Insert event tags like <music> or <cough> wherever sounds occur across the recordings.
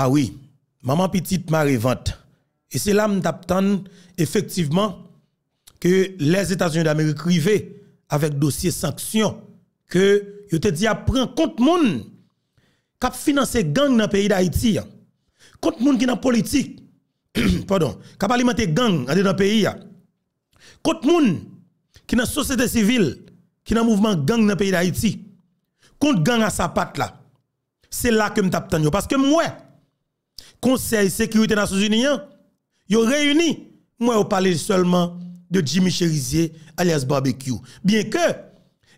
Ah oui, maman petite marée vente. Et c'est là que effectivement que les États-Unis d'Amérique arrivaient avec dossier sanctions que yo te dit à prendre compte moun qui financé gang dans le pays d'Haïti. Compte moun qui dans politique. <clears throat> Pardon, qui alimenté gang dans le pays. Compte moun qui dans société civile, qui dans mouvement gang dans le pays d'Haïti. Compte gang à sa patte là. C'est là que m'tap parce que moi Conseil sécurité des Nations Unies yo réuni. Moi on parle seulement de Jimmy Cherizier alias barbecue. Bien que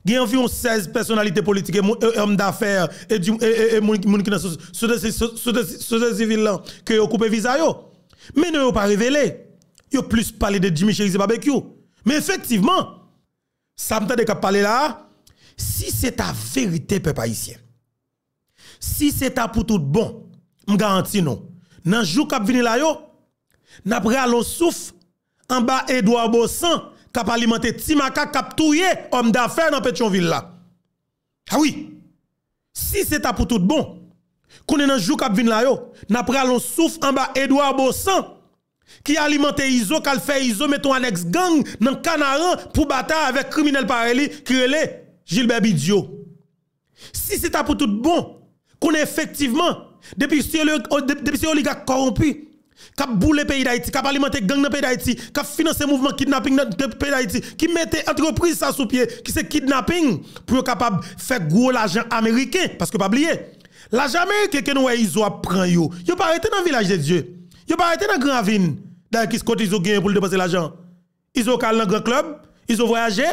il y a environ 16 personnalités politiques et hommes d'affaires et moun qui dans société civile que yo coupé visa mais ne pas révélé. Yo plus parlé de Jimmy Cherizier barbecue. Mais effectivement ça me de parler là si c'est ta vérité peuple haïtien si c'est ta pour tout bon me garantis non dans jour k'ap venir là n'a en bas Edouard Bossan qui a alimenté Timaka qui a homme d'affaires dans Pétionville là. Ah oui. Si c'est pour tout bon, qu'on est dans jour qui venir là n'a en bas Edouard Bossan qui a alimenté Iso, qui a fait Iso mettons annexe gang dans Canaran pour bataille avec criminel pareli qui relait Gilbert Bidio. Si c'est pour tout bon, qu'on effectivement depuis si depuis si oligarque corrompu qui a boulé pays d'Haïti, qui alimenté gang dans le pays d'Haïti, qui financé mouvement kidnapping dans le pays d'Haïti, qui mettait entreprise ça sous pied, qui c'est kidnapping pour capable de faire gros l'argent américain parce que pas oublier l'argent américain que nous ils ont pris yo, pas arrêté dans le village de Dieu. Yo pas arrêté dans grand ville. Dans qui côté ils ont gagné pour dépenser l'argent. Ils ont calé dans grand club, ils ont voyagé,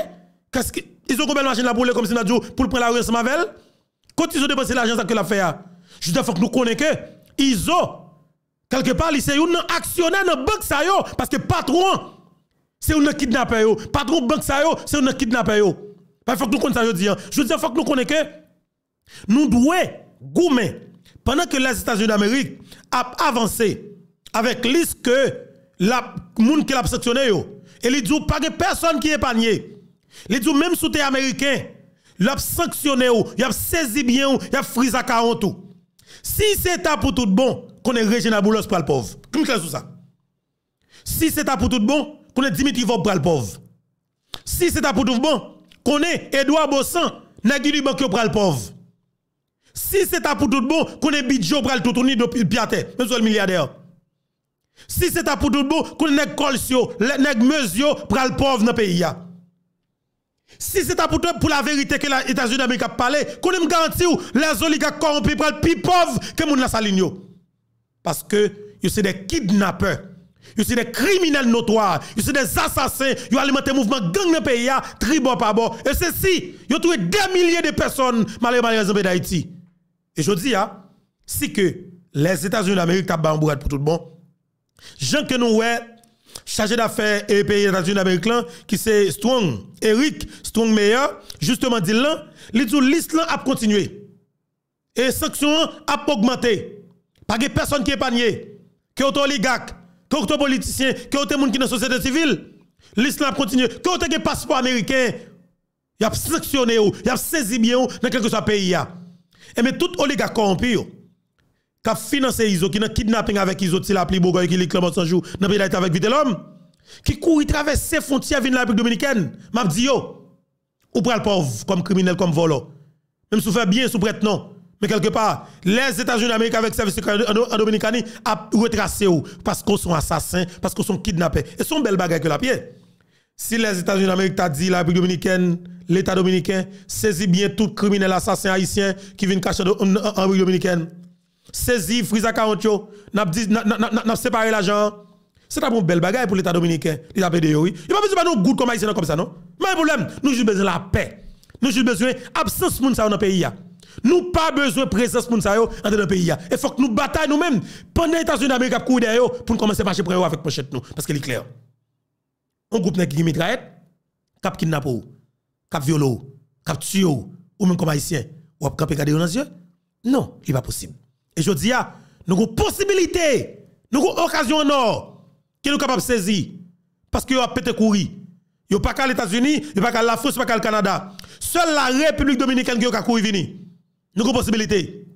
ils ont combien de machines là pour comme si pour prendre la rue Mavel. Quand ils ont dépensé l'argent ça que l'a fait Juste faut que nous connaissions que ils ont quelque part c'est un actionnaire dans banque ça yo parce que patron c'est un kidnappeur yo, patron banque ça yo, c'est un kidnappeur yo. Parce faut que nous connaissions ça je dis. Je dis faut que nous connaissions que nous devons pendant que les États-Unis d'Amérique a avancé avec liste que la monde qui l'a sanctionné yo et il dit pas de personne qui est épargné. Il dit même sous américain, l'a sanctionné ou, il a saisi bien il a frisé à 40 tout. Si c'est pour tout bon, qu'on est Régina Boulos pour le pauvre. Comme clair sur ça? Si c'est pour tout bon, qu'on est Dimitri Vob pour le pauvre. Si c'est pour tout bon, qu'on est Edouard Bossan, Nagui du banque pour le pauvre. Si c'est pour tout bon, qu'on est Bidjo pour le tout tourner de piaté, même le milliardaire. Si c'est pour tout bon, qu'on est Colsio, nèg Mesio pour le pauvre dans le pays. Si c'est pour, pour la vérité que les États-Unis d'Amérique a parlé, qu'on me garantit les oligarques corrompus le plus pauvre que moun la saline Parce que ils sont des kidnappeurs. Ils sont des criminels notoires. Ils sont des assassins. Ils alimentent le mouvement gang dans le pays, tribo par bord. Et ceci, ils ont tué des milliers de personnes malheureusement d'Haïti. Et je dis, si que les États-Unis d'Amérique ont pour tout le monde, gens que nous, ouais, chargé d'affaires et pays États-Unis d'Amérique qui c'est Strong, Eric Strong Meyer, justement dit là, là a continué. Et sanctions a augmenté. Pas de personne qui est épargné, que auto oligarque, que auto politicien, que auto monde qui dans la société civile. Là a continué. Que auto un passeport américain, il a sanctionné, il a saisi bien dans quelque soit pays. Et mais tout oligarque corrompu qui a financé Iso, qui a kidnapping avec Iso, qui la bogoy, qui li Clément jour dans le avec vite l'homme, qui court traverser frontières vers la République dominicaine, m'a dit yo, ou pral pauvre comme criminel, comme volant. Même si vous faites bien, sous prête non. Mais quelque part, les États-Unis d'Amérique avec service en Dominicanie a retracé ou parce qu'ils sont assassins, parce qu'ils sont kidnappés. Et sont belles bagages que la pied. Si les États-Unis d'Amérique t'a dit la République dominicaine, l'État dominicain saisit bien tout criminel assassin haïtien qui vient cacher en République dominicaine saisi Frisa 40 yo, n'a n'a séparé l'argent. C'est un bon bel bagage pour l'État dominicain, l'État PD oui. Il pas besoin de nous goût comme haïtien comme ça non? Mais le problème, nous juste besoin de la paix. Nous juste besoin absence moun ça dans le pays Nous pas besoin de présence yo dans le pays Il faut que nous bataillons nous-mêmes pendant les États-Unis d'Amérique pour commencer à marcher pour avec pochette nous parce que est clair. Un groupe qui mitraillette, cap kidnappe cap viole cap tue ou même comme haïtien, ou cap garder dans les yeux? Non, il pas possible. Et je dis, nous avons possibilité, nous avons occasion en or, qui nous capable de saisir. Parce que nous avons pété courir. Yo pas qu'à les États-Unis, yo pas qu'à la France, pas qu'à le Canada. Seule la République dominicaine qui a venir. Nous avons possibilité.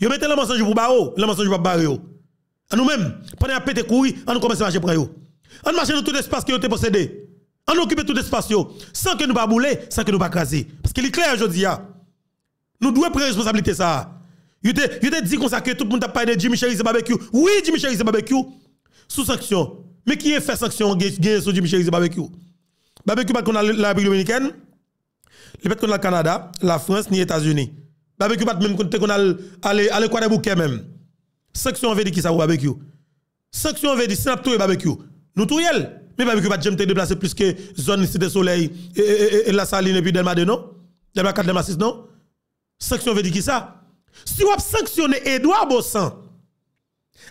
Yo mettez le mensonge pour baro, le mensonge pour barrer. À nous-mêmes, pendant à péter courir, on nous commence à marcher pour eux. On marche dans tout l'espace qui été possédé. On occupe tout l'espace sans que nous pas bouler, sans que nous pas craser. Parce qu'il est clair aujourd'hui, nous devons prendre responsabilité ça. Yo te, te dit comme ça que tout le monde a parlé de Jimmy Cherise barbecue. Oui, Jimmy Cherise barbecue sous sanction. Mais qui a fait sanction sur Jimmy Cherise barbecue? Barbecue pas qu'on a la République dominicaine, le fait qu'on a le Canada, la France ni les États-Unis. Barbecue pas même qu'on a des bouquets même. Sanction veut dire qui ça barbecue? Sanction veut dire snap tout barbecue. Nous tout mais barbecue pas jamais déplacer plus que zone cité soleil et, la saline et puis Delma de non? Delma 4 Delma 6 non? Sanction veut dire qui ça? Si vous sanctionné Edouard Bossan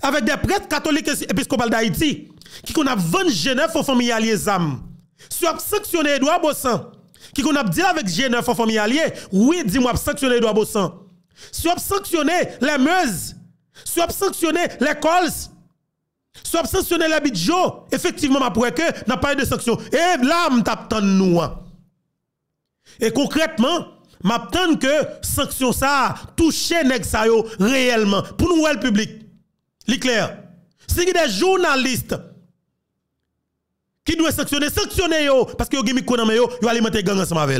avec des prêtres catholiques épiscopales d'Haïti qui qu'on a 20 Genève aux familles alliées âmes. Si vous sanctionné Edouard Bossan qui qu'on a dit avec Genève aux familles alliées, oui, dis-moi sanctionné Edouard Bossan. Si vous sanctionné les Meuse, si vous sanctionné les Cols, si vous sanctionné les Bidjo, effectivement, ma que n'a pas eu de sanction. Et là, m't'attend nous. Hein. Et concrètement, m'attend que sanction ça touche nèg ça réellement pour nous le public. Li clair. C'est des journalistes qui doivent sanctionner, sanctionner yo parce que yo gemi koname yo, yo alimenter gang ensemble avec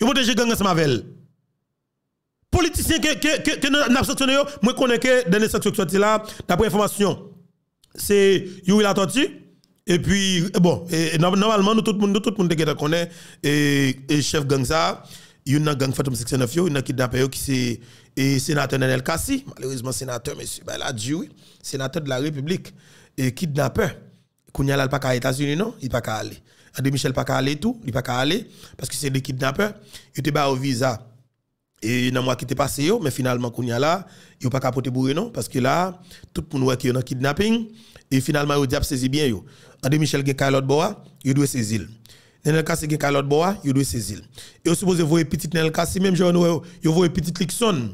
Yo protéger gang ensemble avec Politiciens que que que, que n'a sanctionné yo, moi connais que dans les sanctions sorti là, d'après information, c'est yo la tortue et puis bon, et, normalement nous tout le monde tout le monde connaît et, et chef gang ça il y a un gang Fatum 69 yo, il y a un kidnappé qui c'est et sénateur Nenel Kassi, malheureusement sénateur monsieur ben là oui, sénateur de la République et kidnappeur. Kounya là pas aux États-Unis non, il pas aller. André Michel pas aller tout, il pas aller parce que c'est des kidnappeurs, il était au visa. Et dans mois qui était passé mais finalement Kounya là, il pas capoter bourré non? Parce que là tout le monde voit qu'il y a un kidnapping et finalement il a saisi bien yo. André Michel gen Kailot Boa, il doit saisir. Nenel Kassi gen Kailot Boa, il doit saisir. Et suppose voir petit Nenel Kassi même genre yo voyez petit Lixon.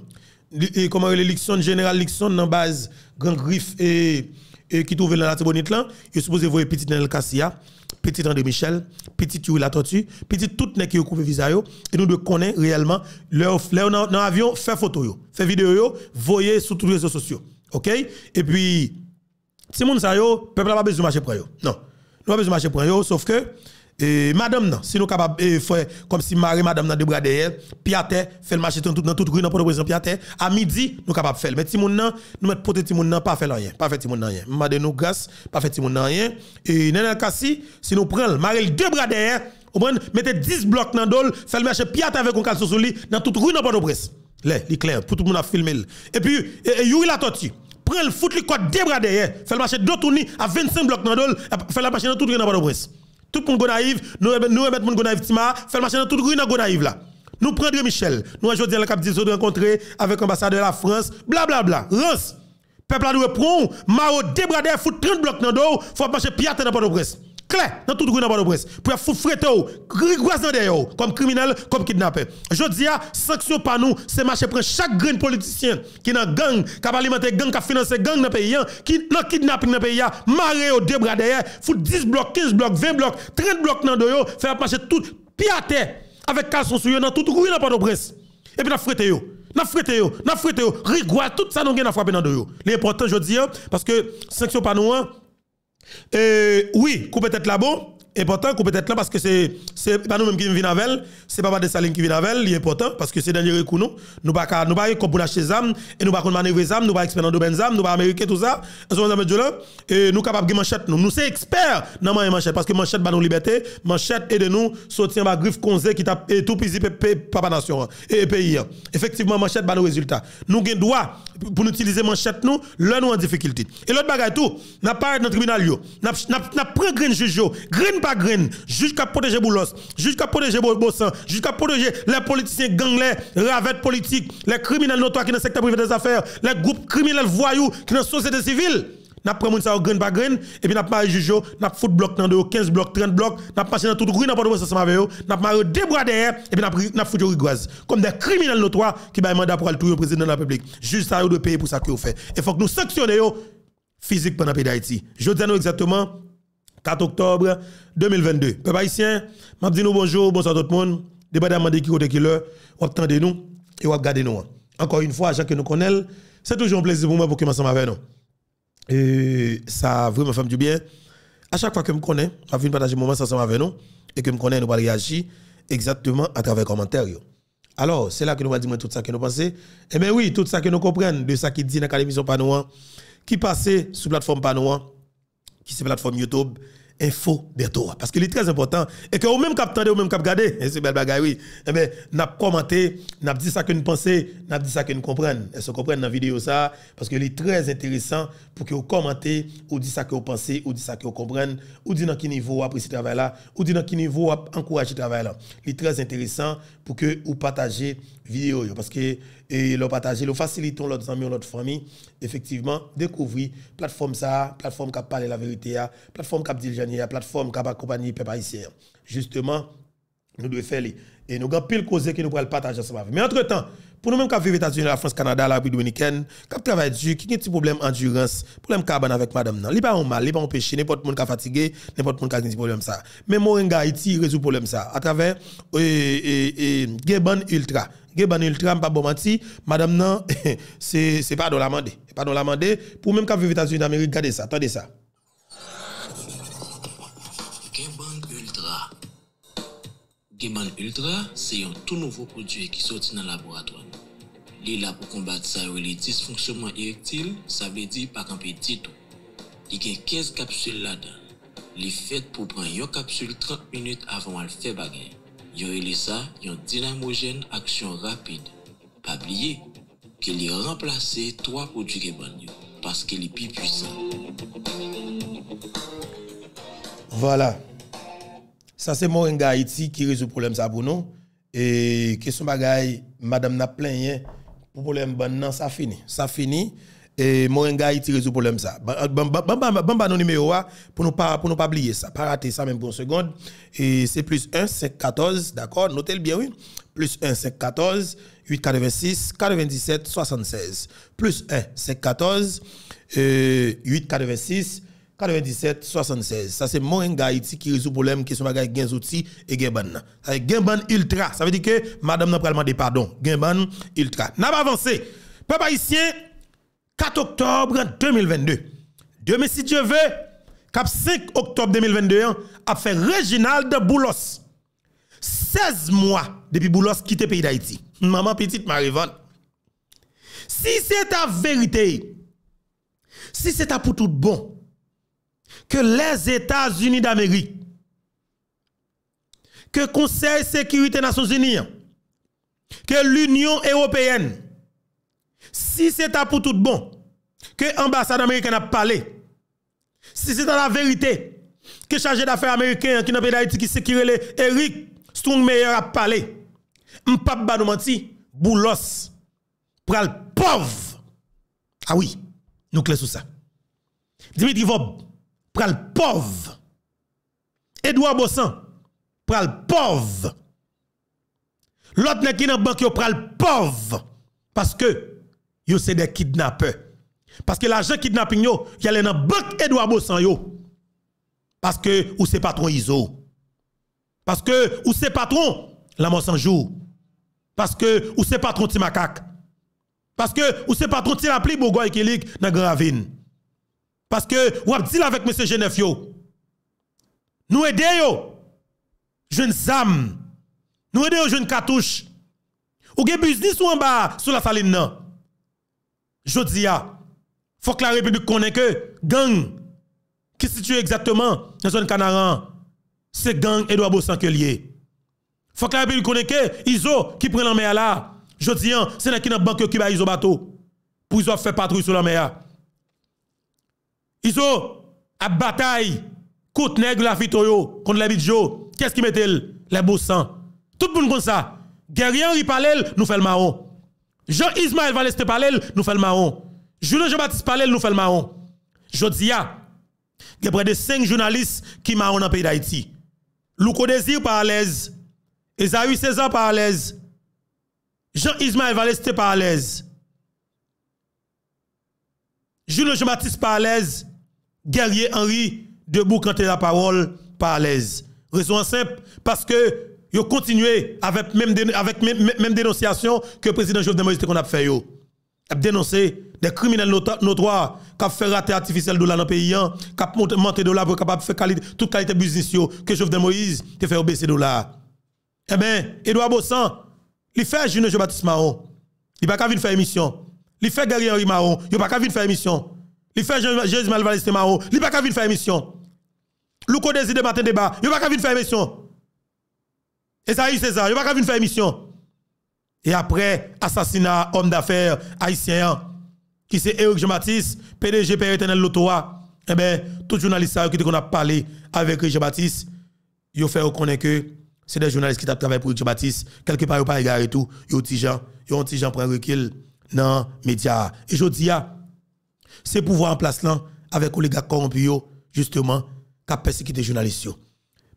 Comment le Lixon général Lixon dans base grand griffe et qui trouve dans la Tibonite là, il supposé voir petit Kassia, petit André Michel, petit Yuri la tortue, petit tout nèg qui couvre visage et nous devons connaître réellement dans avion faire photo faire vidéo yo, voyer sur tous les réseaux sociaux. OK? Et puis si moun sa yo, peuple pas besoin de marcher pour yo. Non. Nous pas besoin de marcher pour yo sauf que et madame non, si nous capable faire comme si Marie madame dans deux bras derrière, piaté, fait le marché dans toute rue dans port piaté, à midi nous capable faire. Mais nan, nous pote ti moun nan pas faire rien, pas faire moun nan rien. Mande nous grâce, pas faire moun nan rien. Et Nenel Kassi, si nous prenons Marie deux bras derrière, on mettez 10 blocs dans dol, fait le marché piaté avec un caleçon sur lui dans toute rue dans Port-au-Prince. Là, il clair, pour tout le monde a filmé. Et puis Yuri la tortue prend le foot, le code deux bras derrière, fait le marché d'autres à 25 blocs dans dol, fait le marché dans toute rue dans Port-au-Prince. Tout le monde naïf, nous nous remettre mon naïf tima, faire marcher dans toute rue dans naïf là. Nous prendre Michel, nous aujourd'hui la cap de rencontrer avec l'ambassadeur de la France, blablabla. Bla, bla. Rance. Peuple a dû prendre Mao débradé fout 30 blocs dans dos, faut marcher piate dans Port-au-Prince. Claire, dans toute rue dans Port-au-Prince. Pour foutre frété rigoureuse dans comme criminel, comme kidnappeur. Je dis à sanction pas nous, c'est marcher prendre chaque grain politicien qui dans gang, qui a alimenté gang, qui a financé gang dans le pays, qui dans kidnapping dans le pays, maré au débradé, fout 10 blocs, 15 blocs, 20 blocs, 30 blocs dans dos, faire marcher tout piate avec caleçon sur dans toute rue dans Port-au-Prince. Et puis n'a frété yo. N'a frété yo, n'a frété yo, rigoureuse tout ça nous gagne frappé dans dos. L'important je dis parce que sanction pas nous Euh, oui, coupez tête là-bas. Important couper tête là parce que c'est c'est pas nous même qui vient avec c'est pas des salines qui vient avec il est important parce que c'est dernier coup nous nous pas nous pas pour acheter zam et nous pas manœuvrer zam nous pas expert dans domaine zam nous pas américain tout ça. Et nous capable de manchette nous nous c'est expert dans manchette parce que manchette ba nous liberté manchette et de nous sortir ba griffe conseil qui t'a tout pisi papa nation et pays effectivement manchette ba nos résultats. Nous gain droit pour utiliser manchette nous là nous en difficulté. Et l'autre bagaille tout n'a pas dans tribunal yo. N'a n'a prend grain juge grain pas grain juge qui protéger Boulos juge qui protéger Bossan juge les politiciens ganglais ravettes politiques les criminels notoires qui dans le secteur privé des affaires les groupes criminels voyous qui la société civile. N'a pris moun ça grain pas grain. Et puis n'a pas juge n'a foot bloc dans 15 blocs 30 blocs n'a passé dans toute rue n'a pas de ensemble avec eux n'a pas deux bras derrière et puis n'a n'a foutu rigoise. Comme des criminels notoires qui ba mandat pour aller tout président de la République. Juste ça de payer pour ça que vous fait. Il faut que nous sanctionnions physique pendant le pays d'Haïti. Je dis exactement 4 octobre 2022. Peuple haïtien, m'a dit nous bonjour, bonsoir tout le monde. Débat demandé qui côté qui l'heure, on attendez nous et on regarder nous. encore une fois, Jacques que nous connaissons, c'est toujours un plaisir pour moi pour que ensemble avec nous. Et ça vraiment fait du bien. À chaque fois que je me connais, je viens partager moment ensemble avec nous et que je me connais, nous réagir exactement à travers les commentaires. Alors, c'est là que nous allons dire tout ça que nous pensons. Eh bien oui, tout ça que nous comprenons de ça qui dit dans la télévision Panouan, qui passe sur la plateforme Panouan, qui c'est plateforme YouTube, info bientôt. Parce que c'est très important. Et que vous même cap ou même cap regarder, c'est belle bagaille, oui. Eh bien, n'a commenté, n'a dit ça que nous pensons, n'a dit ça que nous comprenons. Est-ce que vous comprenez dans la vidéo ça? Parce que c'est très intéressant pour que vous commentez, ou dites ça que vous pensez, ou dites ça que vous comprenez, ou dites dans quel niveau vous appréciez ce travail là, ou dites dans quel niveau vous encouragez ce travail là. C'est très intéressant pour que vous partagez vidéo parce que et le partager, le facilitons l'autre amis, l'autre famille, effectivement, découvrir plateforme ça, plateforme qui parle la vérité, plateforme qui dit le plateforme qui accompagner les peuple haïtien. Justement, nous devons faire les. Et nous avons pile cause que nous partager ensemble. Mais entre-temps, pour nous-mêmes qui vivons États-Unis, la France, Canada, la République dominicaine, qui travaillent dessus, qui a un petit problème d'endurance, problème carbone avec madame, non. Il pas un mal, il pas un péché, n'importe qui est fatigué, n'importe qui a un petit problème ça. Mais Moringa Haïti résout le problème ça à travers euh, et, Geban Ultra. Geban Ultra, pas bon menti, madame non, <laughs> c'est pas dans l'amende. Pas dans l'amende. Pour même qui vivent États-Unis d'Amérique, regardez ça, attendez ça. Geban Ultra, c'est un tout nouveau produit qui sorti dans le laboratoire. Il est là pour combattre ça les dysfonctionnements érectiles, ça veut dire pas un petit tout. Il y a 15 capsules là-dedans. Il est fait pour prendre une capsule 30 minutes avant de faire bagay. Il y a ça, un dynamogène action rapide. Pas oublier qu'il est remplacé trois produits Geban parce qu'il est plus puissant. Voilà. Ça, c'est Moringa Haïti qui résout le problème ça pour nous. Et question bagaille, madame n'a plein pour problème bon non, ça fini. Ça fini. Et Moringa Haïti résout le problème ça. Bon, bon, nos numéro pour nous pas pour nous pas oublier ça. Pas rater ça même pour une seconde. Et c'est plus 1 5 14, d'accord? Notez le bien oui. Plus 1 5 14 8 86 97 76. Plus 1 5 14 8 86 97 76. Ça c'est Moringa Haïti qui résout le problème qui sont bagay gain outils et Genban. Ça Genban ultra. Ça veut dire que madame n'a pas demandé pardon. Genban ultra. N'a pas avancé. Peuple haïtien 4 octobre 2022. Demain si Dieu veut, cap 5 octobre 2022 a fait Reginald Boulos. 16 mois depuis Boulos quitte le pays d'Haïti. Maman petite Marivonne. Si c'est ta vérité, si c'est ta pour tout bon, que les États-Unis d'Amérique, que le Conseil de sécurité des Nations Unies, que l'Union européenne, si c'est pour tout bon, que l'ambassade américaine a parlé, si c'est la vérité, que chargé d'affaires américain qui n'a pas d'Haïti qui sécurité Eric Strongmeyer a parlé, m'pap ba nous menti, boulos, pral pauvre. Ah oui, nous clés sur ça. Dimitri Vob, pral pauvre. Edouard Bossan, pral pauvre. L'autre qui dans banque pral pauvre parce que yo c'est des kidnappeurs. Parce que l'argent kidnapping yo, y a dans banque Edouard Bossan yo. Parce que ou c'est patron Iso. Parce que ou c'est patron la mort jour. Parce que ou c'est patron Timakak. Parce que ou c'est patron Tilapli Bogoy Kilik dans Grand Ravine. Parce que, ou dit avec M. Genève, nous aidons yo, jeune Sam, nous aidons yo jeune cartouche. Ou gen business ou en bas sous la saline nan. Jodi faut que la République connaisse que gang qui situe exactement dans zone Canaran, c'est gang Edouard Bossan que. Faut que la République connaisse que Iso qui prend la mer là. Jodi an, c'est dans qui banque qui ba Iso bateau pour Iso faire patrouille sur la mer. Iso, à bataille, coute nègre la fitoyo, contre les bidjo. Qu'est-ce qui mettait Les beaux sangs. Tout le monde comme ça. Guerrier Henri Palel, nous fait le marron. Jean-Ismaël Valeste Palel, nous fait le marron. Julien Jean-Baptiste Palel, nous fait le marron. Jodia, il y a près de 5 journalistes qui marron dans le pays d'Haïti. Louko Désir par l'aise. Esaü César par l'aise. Jean-Ismaël Valeste par l'aise. Julien Jean-Baptiste par l'aise. Guerrier Henri debout quand la parole par l'aise. Raison simple, parce que yo continué avec même avec même, dénonciation que le président Jovenel Moïse a fait yo. A dénoncé des criminels notoires qui ont fait rater artificiel dollar dans le pays, hein, qui ont monté dollar pour faire qualité toute qualité business que Jovenel Moïse te fait baisser dollar. Eh bien, Edouard Bossan, il fait Junior Jean-Baptiste Mahon. Il pas qu'à venir faire émission. Il fait Gary Henry Mahon, il pas qu'à venir faire émission. Il fait Jésus Malvaliste Mahon, il pas qu'à venir faire émission. Louko Désir matin débat, il pas qu'à venir faire émission. Et ça c'est ça, il pas qu'à venir faire émission. Et après, assassinat homme d'affaires haïtien, qui c'est Eric Jean-Baptiste, PDG Père éternel Lotoa, eh bien, tout journaliste qui qu'on a parlé avec Eric Jean-Baptiste, il fait reconnaître que c'est des journalistes qui travaillé pour Eric Jean-Baptiste, quelque part, ils pas égaré tout, ils ont petit gens, ils ont petit gens prend recul dans les médias. Et je dis, c'est pouvoir en place là, avec les gars corrompus, justement, qui a persécuté les journalistes.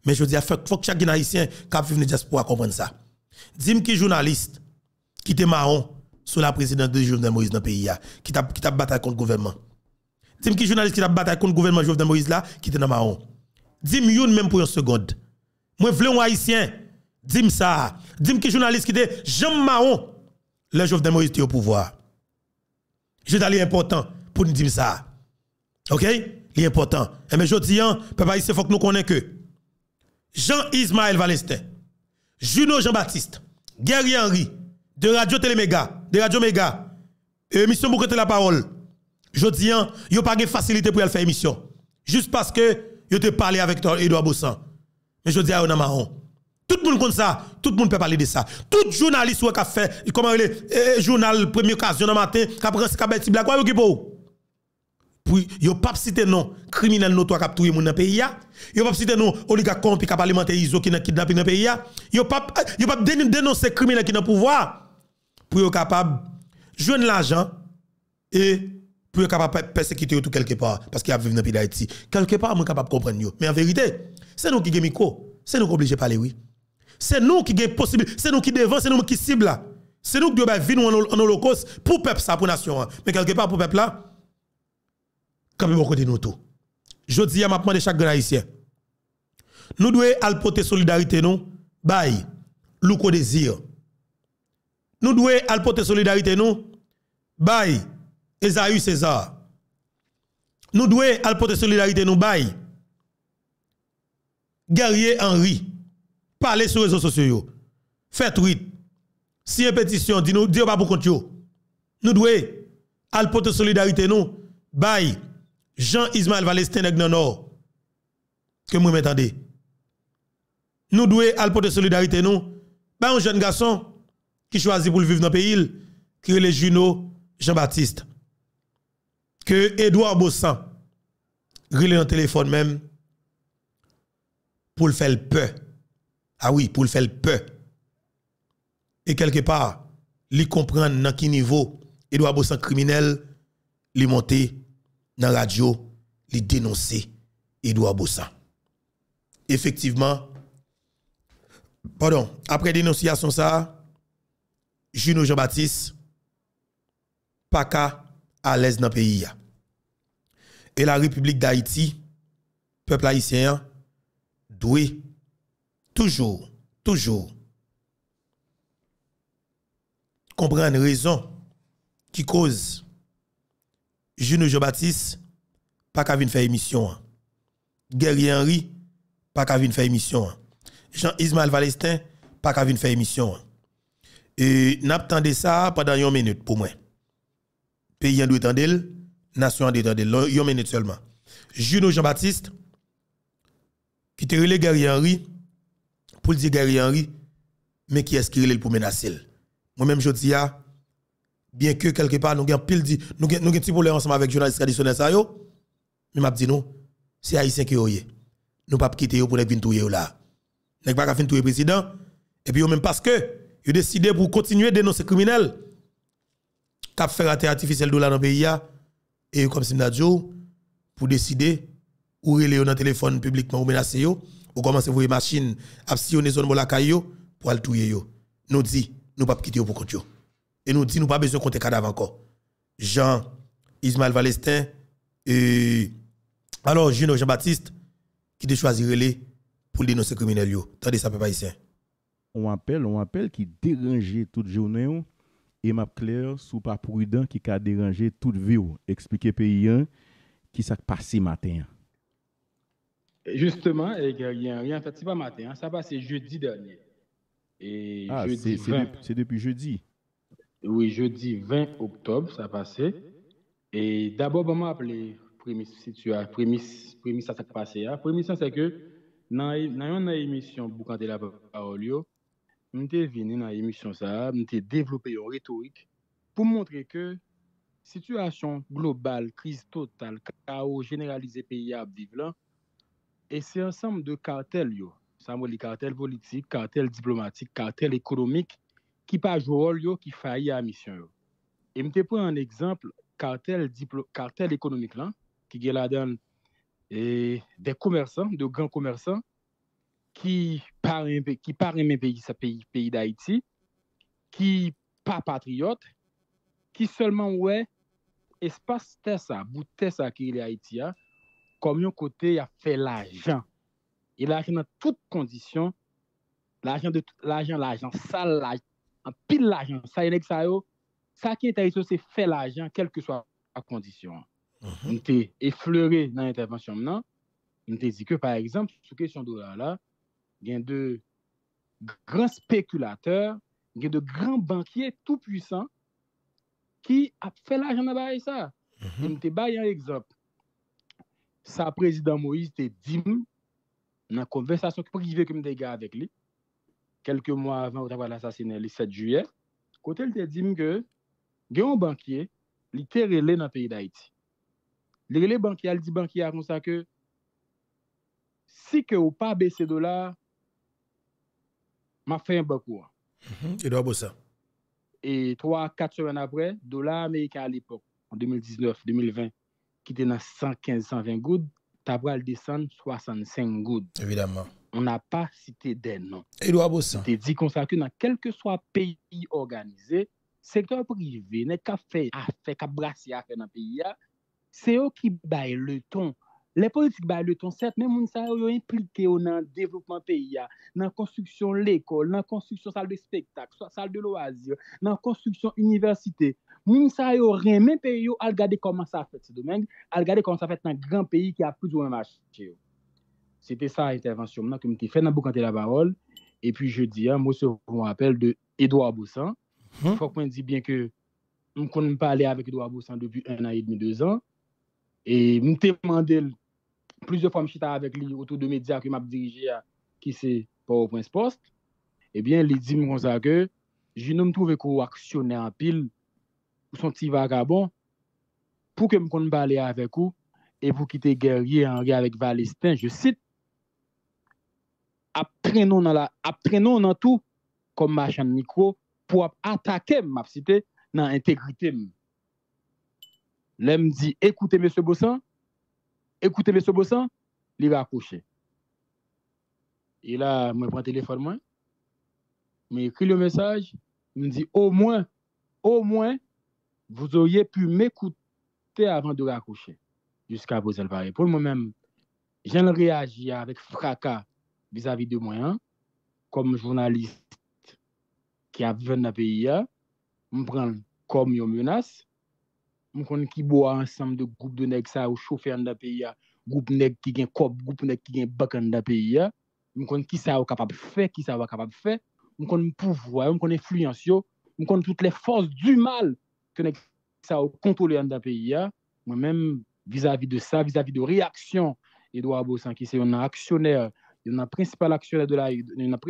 Mais je dis, il faut que chaque haïtien qui a venu diaspora comprendre ça. Dis-moi qui journaliste qui était marron sous la présidence de Jovenel Moïse dans le pays, qui t'a qui battu contre le gouvernement. Dis-moi qui journaliste qui t'a battu contre le gouvernement Jovenel Moïse là, qui était dans marron. Dis-moi même pour une seconde. Moi, je veux un haïtien. Dis-moi ça. Dis-moi qui journaliste qui était Jean Marron, le Jovenel Moïse était au pouvoir. Je suis important pour nous dire ça. OK? Il est important. Et mais je dis, hein, il faut que nous connaissions que Jean-Ismaël Valestin, Juno Jean-Baptiste, Gary Henry, de Radio Téléméga, de Radio Méga, émission pour la parole. Je dis, hein, il n'y a pas de facilité pour faire émission. Juste parce que yo te parlé avec Edouard Bossan. Mais je dis à marron. Tout le monde connaît ça, tout le monde peut parler de ça. Tout journaliste qui a fait, comment il est, journal, première occasion dans matin, qui a pris un petit blague, qui puis yo pas citer non criminel notoire qui touyer moun dans pays ya. Yo pas citer non oligarque corrompu qui alimenter iso qui n'a kidnappé dans pays ya. Yo pas yo pas dénoncer criminel qui dans pouvoir. Pour yo capable joindre l'argent et pour yo capable persécuter tout quelque part. Parce qu'il a vécu dans pays d'Haïti. Quelque part moi capable comprendre mais en vérité c'est nous qui gagne c'est nous qui obligé parler oui. C'est nous qui gagne possible c'est nous qui devant c'est nous qui cible c'est nous qui devons vivre en holocauste pour peuple ça pour nation mais quelque part pour peuple là quand même côté nous tout. Je dis à ma de chaque grand haïtien. Nous devons alporter solidarité nous, bye, louko désir. Nous devons alporter solidarité nous, bye, Esaü César. Nous devons alporter solidarité nous, bye, guerrier Henri. Parlez sur les réseaux sociaux. Faites tweet. Si une pétition, dis-nous, dis pas pour compte Nous devons alporter solidarité nous, bye, Jean-Ismaël Valestin dans nord. Que vous m'entendez? Nous devons de solidarité nous. Ben un jeune garçon qui choisit pour vivre dans le pays, qui est le Juno Jean-Baptiste. Que Edouard Bossan, relé dans téléphone même, pour le faire peur. Ah oui, pour le faire peur. Et quelque part, lui comprendre dans quel niveau Edouard Bossan criminel, lui monter dans la radio, il dénoncer Edouard Bossa. Effectivement, pardon, après dénonciation ça, Juno Jean-Baptiste, pas à l'aise dans le pays. Et la République d'Haïti, peuple haïtien, doit toujours, toujours comprendre raison qui cause Juno Jean-Baptiste, pas qu'à venir faire émission. Guerrier Henry, pas qu'à venir faire émission. Jean-Ismaël Valestin, pas qu'à venir faire émission. Et n'attendez ça pendant une minute pour moi. Pays doit attendre, nation doit attendre, une minute seulement. Juno Jean-Baptiste, qui te relève Guerrier Henry, pour dire Guerrier Henry, mais qui est-ce qui relève pour menacer Moi-même, je dis, bien que quelque part nous avons pile dit nous avons petit problème ensemble avec les journalistes traditionnels ça yo. Mais m'a dit non c'est haïtien qui yoye nous pas quitter pour venir touyer là. N'est pas venir touyer président? Et puis même parce que ils décidé pour continuer dénoncer criminels cap faire rater artificiel dollar dans le pays et comme si pour décider ou relé dans téléphone publiquement ou menacer yo ou commencer voir machine à sillonner zone la pour aller touyer yo. Nous dit nous pas quitter pour compte et nous dit nous pas besoin de compter cadavre encore. Jean, Ismaël Valestin, et alors Juno Jean-Baptiste, qui te choisi relais pour dénoncer criminel. Attendez ça, papa ici. on appelle, on appelle qui dérangeait toute journée ou, et m'a clair sous pas prudent qui a dérangé toute vie. Expliquer paysan qui s'est passé matin. Justement, il y a rien en fait, c'est pas matin, hein. ça passe jeudi dernier. Et ah, jeudi c'est depuis, depuis jeudi. Oui, jeudi 20 octobre, ça passé. Et d'abord, bon, m'a appelé prémisse situation, prémisse, prémisse à ça passé. La prémisse, c'est que dans une émission Boucanté la parole, m'étais venu dans l'émission ça, m'étais développé une rhétorique pour montrer que situation globale, crise totale, chaos généralisé pays à vivre là, et c'est ensemble de cartels, yo. ça les cartels politiques, cartels diplomatiques, cartels économiques, ki pa jowol yo ki fayi a misyon yo. E mte pou an ekzamp, kartel, kartel ekonomik lan, ki ge la dan e, de komersan, de gran komersan, ki pare men peyi sa peyi, peyi da Haiti, ki pa patriyot, ki selman wè espas tè sa, bout tè sa ki li Haiti ya, kom yon kote ya fè l'ajan. E l'ajan nan tout kondisyon, l'ajan, l'ajan, l'ajan sal, an pil l'ajan, sa yon ek sa yo, sa ki entereso se fe l'ajan, kelke que so a kondisyon. Mm -hmm. Mte efleure nan intervensyon nan, mte di ke par exemple, sou kesyon do la la, gen de gran spekulateur, gen de gran bankye tout puisan, ki ap fe l'ajan nan baye sa. Mm -hmm. Mte baye an egzop. Sa prezident Moïse te dim, nan konversasyon ki prive ke mte gaya avek li, quelques mois avant l'assassinat le 7 juillet, quand il te dit que il y a un banquier, il était relé dans le pays d'Haïti. Le banquier, il dit banquier comme ça que si que ou pas baisser dollar, m'a fait un beaucoup. Il doit bosser. Et trois, quatre semaines après, dollar américain à l'époque, en 2019, 2020, qui était dans 115, 120 gouttes, le descendre 65 gouttes. Évidemment. on n'a pas cité des noms. Edouard Bossan. C'est dit comme ça que dans quel que soit pays organisé, secteur privé n'est qu'à faire affaire, qu'à brasser affaire dans le pays, c'est eux qui baillent le ton. Les politiques baillent le ton, certes, mais moun sa yo impliqué dans le développement pays, dans la construction de l'école, dans la construction de salle de spectacle, salle de loisirs, dans la construction université. Moun sa yo remen pays yo al gade comment ça fait ce domaine, al gade comment ça fait dans un grand pays qui a plus ou moins marché. C'était ça l'intervention que je fait dans canter la parole et puis je dis moi je un rappelle de Edouard Boussan. Il faut qu'on dise bien que on connaît pas parler avec Edouard Boussan depuis un an et demi, deux ans et je me demandé plusieurs fois je suis avec lui autour de médias que m'a dirigé à qui c'est Port-au-Prince Post. Eh bien, il dit comme ça que je ne me trouve qu'au actionnaire en pile pour son petit vagabond pour que je me parle avec vous et pour quitter guerrier en avec Valestin, je cite apprenons dans la, apprenons dans tout comme machin de micro pour attaquer ma cité dans l'intégrité. L'aime dit, écoutez, monsieur Bossan, écoutez, monsieur Bossan, il va accoucher. Et là, je prends le téléphone, moi, je écrit le message, il me dit, au moins, au moins, vous auriez pu m'écouter avant de raccrocher jusqu'à vous parler. Pour moi-même, j'ai réagi avec fracas vis-à-vis de moi, hein, comme journaliste qui a vécu dans le pays, je me prends comme une menace. Mwen kon ki bo a ansam de goup de neg sa ou chofer an da peyi ya, goup neg ki gen kop, goup neg ki gen bak an da peyi ya, mwen kon ki sa ou kapab fe, ki sa ou kapab fe, mwen kon mpouvoy, mwen kon enfluyans yo, mwen kon tout le fos du mal ke neg sa ou kontrole an da peyi ya, mwen men vis-a-vis de sa, vis-a-vis de reaksyon Edouard Boussan ki se yon nan aksyoner, yon nan prinsipal aksyoner de la,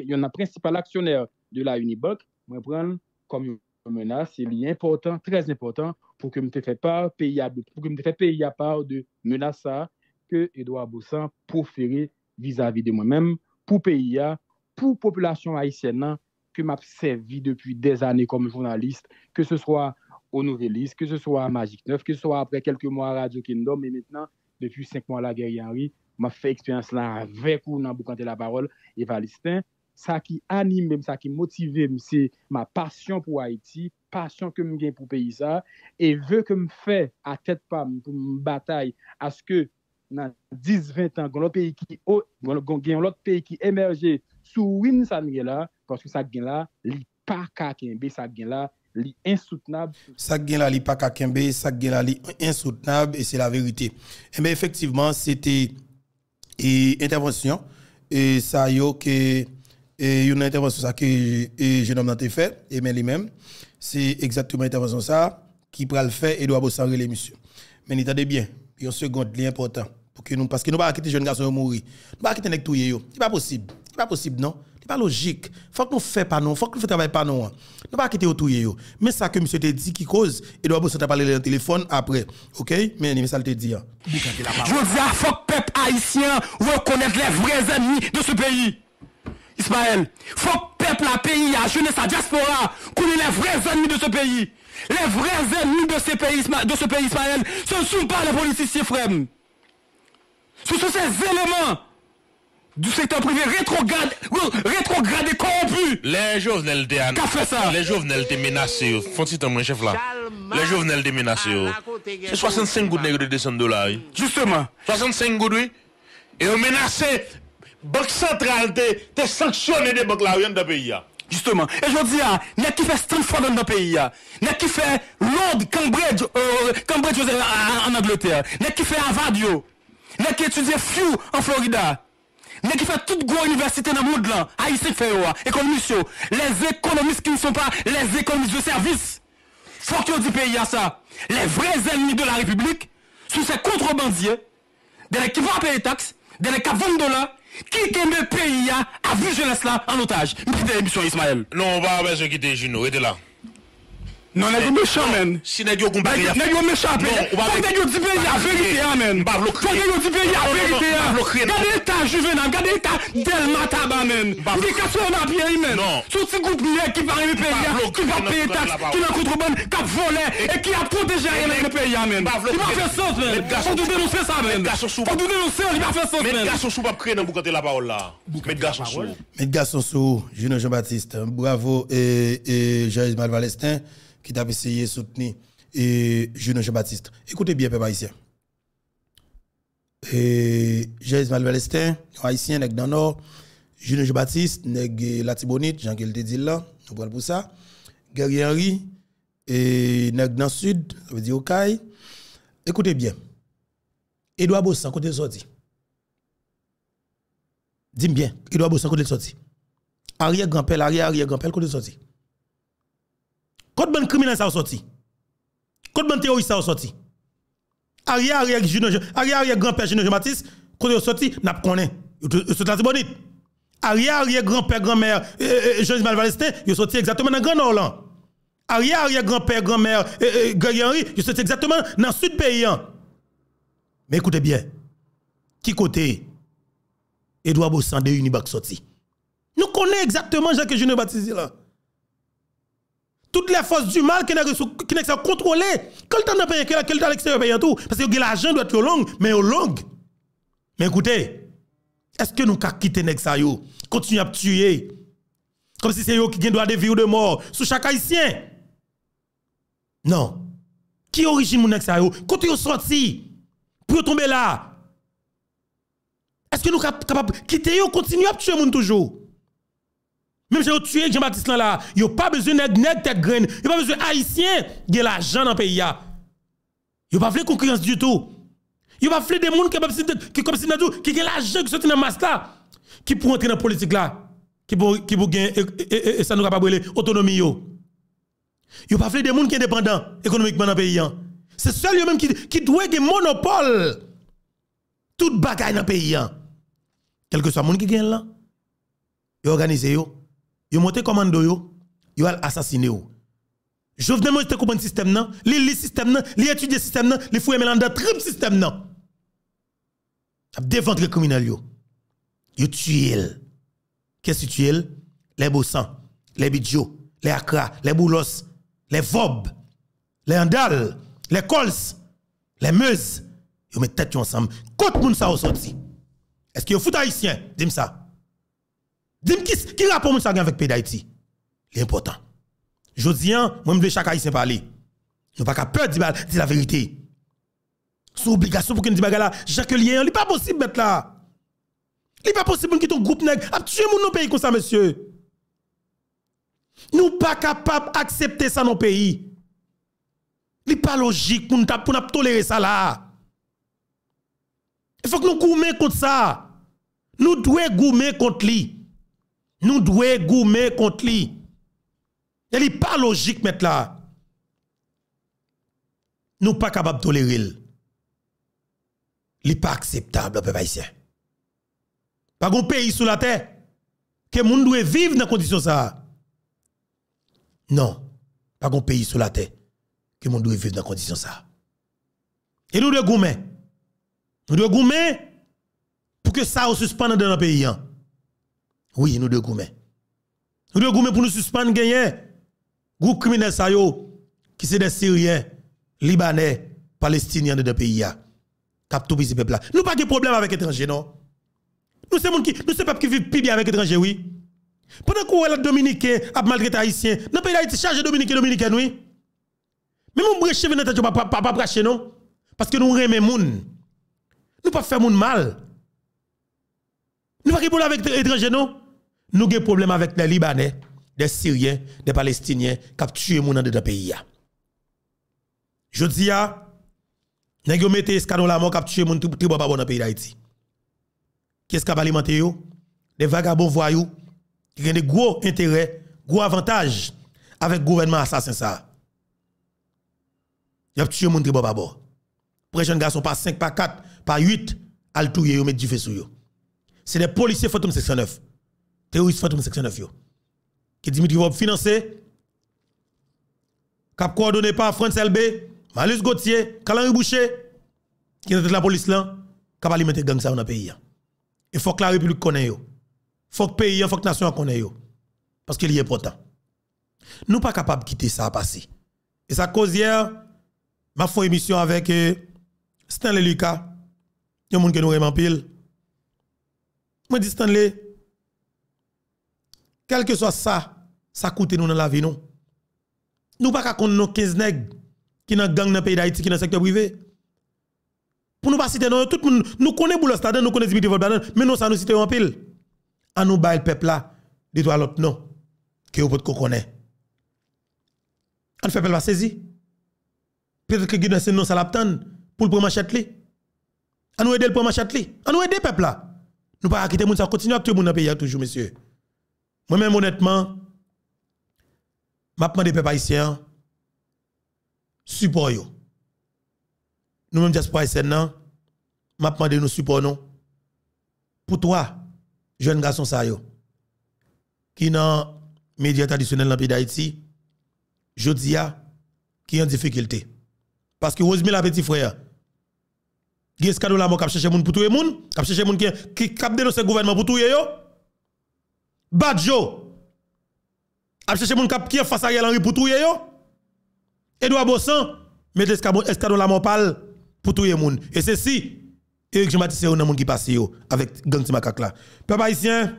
yon nan prinsipal aksyoner de la Unibok, mwen pren kom yon menace, c'est important, très important, pour que me fait pas pays pour que me fait payer à part de menaces que Edouard Boussan proféré vis-à-vis de moi-même, pour pays, pour population haïtienne, que m'a servi depuis des années comme journaliste, que ce soit au Nouvelliste, que ce soit à Magic 9, que ce soit après quelques mois à Radio Kingdom, et maintenant, depuis cinq mois à la guerre Henry, m'a fait expérience là avec vous dans Boucanté la parole et Valistin ça qui anime, ça qui motive, c'est ma passion pour Haïti, passion que je pour le pays ça, et veut que me fait à tête pas pour me bataille à ce que dans 10, 20 ans, l'autre pays qui, l'autre pays qui émerge sous Win là, parce que ça gen là, li pas ka kembe, ça gen là, li insoutenable. Ça gen là, li pas ka kembe, ça gen là, li insoutenable, et c'est la vérité. Et bien, effectivement, c'était une intervention, et ça y que et une intervention ça que et jeune homme a fait et mais lui-même c'est exactement l'intervention ça qui pourra le faire et doit bosser les monsieur mais attendez bien une seconde l'important pour que nous parce que nous pas quitter jeune garçon mourir. Nous pas quitter nèg touyer yo. C'est pas possible. C'est pas possible non. C'est pas logique. Faut que nous fait pas non faut que nous fait travail pas non nous pas quitter touyer yo. Mais ça que monsieur te dit qui cause et doit bosser parler le téléphone après. OK? Mais mais ça te dit je dis faut que peuple haïtien reconnaître les vrais ennemis de ce pays Ismaël, faut peuple, la pays, la jeunesse, la diaspora, connaît les vrais ennemis de ce pays. Les vrais ennemis de ce pays, de ce pays Ismaël, ce ne sont pas les politiciens frères. Ce sont ces éléments du secteur privé rétrograde, euh, rétrograde et corrompu. Les jeunes qui a fait ça. Les jeunes étaient menacés. Faut-il mon chef là Les jeunes étaient menacés. C'est 65 gouttes de 200 dollars. Justement. 65 gouttes, oui. Et on menacé. Banque centrale, t'es sanctionné des banques là, rien de pays. Ah. Justement. Et je dis, ah, n'y a qui fait Stanford dans le pays, ah? n'y a qui fait Londres, Cambridge, euh, Cambridge en, Angleterre, n'y a qui fait Avadio, n'y a qui étudie Few en Florida. Nè ki fè tout gwo universite nan moud lan, a yisik fè yo a, ekonomis yo. Les ekonomis ki nison pa, les ekonomis de servis. Fok yo di peyi a sa. Les vres enmi de la republik, sou non, se kontrebandye, dene ki vwa peye taks, dene ka vwende dola, ki keme peyi a, a vu jenes la an otaj. Mwen pite emisyon Ismael. Non, ba wè se kite Juno, ete la. Non, nèg méchant men. Si nèg yo Nèg yo méchant pe. Faut nèg yo di pays la vérité men. Faut nèg yo di pays la vérité. Regardez l'état juvenal, regardez l'état Delma Taba men. Di kaso men. Sou ti nèg qui va payer taxe, qui n'a contrebande, qui a volé et qui a protégé le pays men. Il va faire sens men. Faut nous dénoncer ça men. Faut nous dénoncer, il va faire sens men. Mais garçon sou pas créer dans boucanter la parole là. Mais garçon sou. Mais garçon sou, Juno Jean-Baptiste, bravo et Jean-Ismaël Valestin qui t'a essayé de soutenir et Juno Jean-Baptiste. Écoutez bien, peuple haïtien. Et Jésus Malvalestin, haïtien, nèg dans nord, Juno Jean-Baptiste, nèg Latibonite, Jean qu'il te dit là, nous prenons pour ça. Guerrier Henry, et nèg dans sud, ça veut dire Okaï. Écoutez bien. Edouard Bossan, côté sorti. Dis-moi bien, Edouard Bossan, côté sorti. Arrière grand-père, arrière arrière grand-père, côté sorti. Côte bon criminel ça sorti. Côte bon terroriste ça sorti. Arrière arrière Junior arrière grand-père Junior Jean-Baptiste côté sorti n'a connaît. C'est la bonite. Arrière arrière grand-père grand-mère Jean Valestin, il sorti exactement dans Grand Nord là. Arrière arrière grand-père grand-mère Gary Henry, il sorti exactement dans sud pays. Mais écoutez bien. Qui côté? Edouard Bossan de Unibac sorti. Nous connaissons exactement Jacques Junior Baptiste là toutes les forces du mal qui pas contrôlées. Quand le temps de payer, quel temps l'extérieur paye tout? Parce que l'argent doit être long, mais au long. Mais écoutez, est-ce que nous avons quitté ça yo? Continuer à tuer. Comme si c'est eux qui ont droit de vie ou de mort sous chaque haïtien. Non. Qui origine mon ça yo? Quand ils sorti pour tomber là. Est-ce que nous sommes capables de quitter yo, continuer à tuer moun toujours? Même si vous tuez Jean-Baptiste là, il n'y a pas besoin de nèg tête graine, il n'y a pas besoin d'haïtien de l'argent dans le pays. Il n'y a pas de concurrence du tout. Il n'y a pas de gens qui comme si qui qui l'argent qui sorti dans masse là, qui pour entrer dans la politique là, qui pour qui gagner et ça nous brûler autonomie. Il n'y a pas de gens qui sont indépendants économiquement dans le pays. C'est seul eux même qui qui doit des monopole toute bagaille dans le pays. Quel que soit le monde qui gagne là, ils organisent yo yo monté commando yo, yo al assassiné yo. Jovenel Moïse te comprendre système nan, li li système nan, li étudier système nan, li fouye mélander trip système nan. A défendre les criminels yo. Yo tué Qu'est-ce que tué Les bossans, les bidjo, les akra, les boulos, les vob, les andal, les cols, les meuse. Yo met tête ensemble. Côté moun au sorti. Est-ce que yo fout haïtien? Dis-moi ça. Dis-moi qui, qui rapport ça avec pays d'Haïti? L'important. Je dis, moi, je chaque haïtien parler. Nous pas peur de dire la vérité. C'est obligation pour que nous disions là, Jacques Lien, il pas possible mettre là. Il pas possible que ton groupe nèg a tué mon pays comme ça monsieur. Nous pas capables d'accepter ça dans le pays. N'est pas logique pour nous pour nous tolérer ça là. Il faut que nous gourmet contre ça. Nous devons gourmer contre lui. nous devons goumer contre lui. Il n'est pas logique mettre là. Nous pas capables de tolérer. Il n'est pas acceptable, peuple haïtien. Pas un pays sur la terre que monde doit vivre dans condition ça. Non, pas un pays sur la terre que monde doit vivre dans condition ça. Et nous devons goumer. Nous devons goumer pour que ça se suspende dans le pays. Hein. Oui, nous devons goumer. Nous devons goumer pour nous suspendre gagner groupe criminel ça qui c'est des Syriens, Libanais, Palestiniens de deux pays. Cap tout petit peuple. Nous pas de problème avec étrangers non? Nous monde qui nous peuple qui vit plus bien avec étrangers oui. Pendant que les Dominicains a maltraité haïtien, dans le pays d'Haïti chargé Dominicain Dominicain oui. Mais mon breche venait tête pas pas pas bracher non? Parce que nous aimons moun. Nous pas faire mal. Nous pas de problème avec les étrangers non? Nous avons problème avec les Libanais, des Syriens, des Palestiniens qui ont tué moun dans deux pays. Je dis à Nèg yo mette escadron la mort cap tuer moun tout bon dans le pays d'Haïti. Qu'est-ce qu'a alimenté yo? Des vagabonds voyous qui ont des gros intérêts, gros avantages avec le gouvernement assassin. Y a tué moun tout bon bord. Pour jeune garçon pas 5 pas 4 pas 8 al touyer yo mettre du feu sur yo. C'est des policiers fantôme section 9. Terroristes fantôme section 9 yo. Qui Dimitri va financer cap coordonné par France LB, Malus Gauthier, Calan Boucher, qui est la police là, va alimenter gang ça dans le pays. Il faut que la République connaisse faut que le pays, faut que la nation connaisse. Parce qu'il est important. Nous pas capables de quitter ça à passer. Et ça cause hier, ma fait émission avec euh, Stanley Lucas, des gens qui nous aiment en pile. Moi dis Stanley, quel que soit ça, ça coûte nous dans la vie, non. Nous pas qu'on nos 15 nègres qui dans gang dans le pays d'Haïti, qui dans le secteur privé. Pour nous pas citer, non, tout le monde, nous connaissons Boulos Staden, nous connaissons Dimitri Volbanan, mais nous, ça nous cite en pile. À nous bailler le peuple là, de toi l'autre, non, que vous pouvez connaître. On fait peuple va saisir. Peut-être que Guido, c'est non, ça l'abtend pour le prendre machette li. On nous aider le prendre machette li. On nous aider le peuple là. Nous pas quitter, moun ça continue à tuer moun dans le pays toujours, monsieur. Moi-même, honnêtement, je des peuples haïtiens, support Nous-mêmes, diaspora haïtienne, je demande nous support nous. Pour toi, jeune garçon ça qui dans les médias traditionnels dans le pays d'Haïti, je dis qui en difficulté. Parce que Rosemary la petit frère, il y a ce cadeau là qui a cherché pour tout le monde, qui a cherché qui a dénoncé le gouvernement pour tout le monde. Badjo a cherché moun kap qui est face à Ariel pour tout yo. Edouard Bossan mettez escadron la mort pour tout le monde. Et c'est si Eric Jean-Baptiste c'est un monde qui passe avec gang ti makak là. Peuple haïtien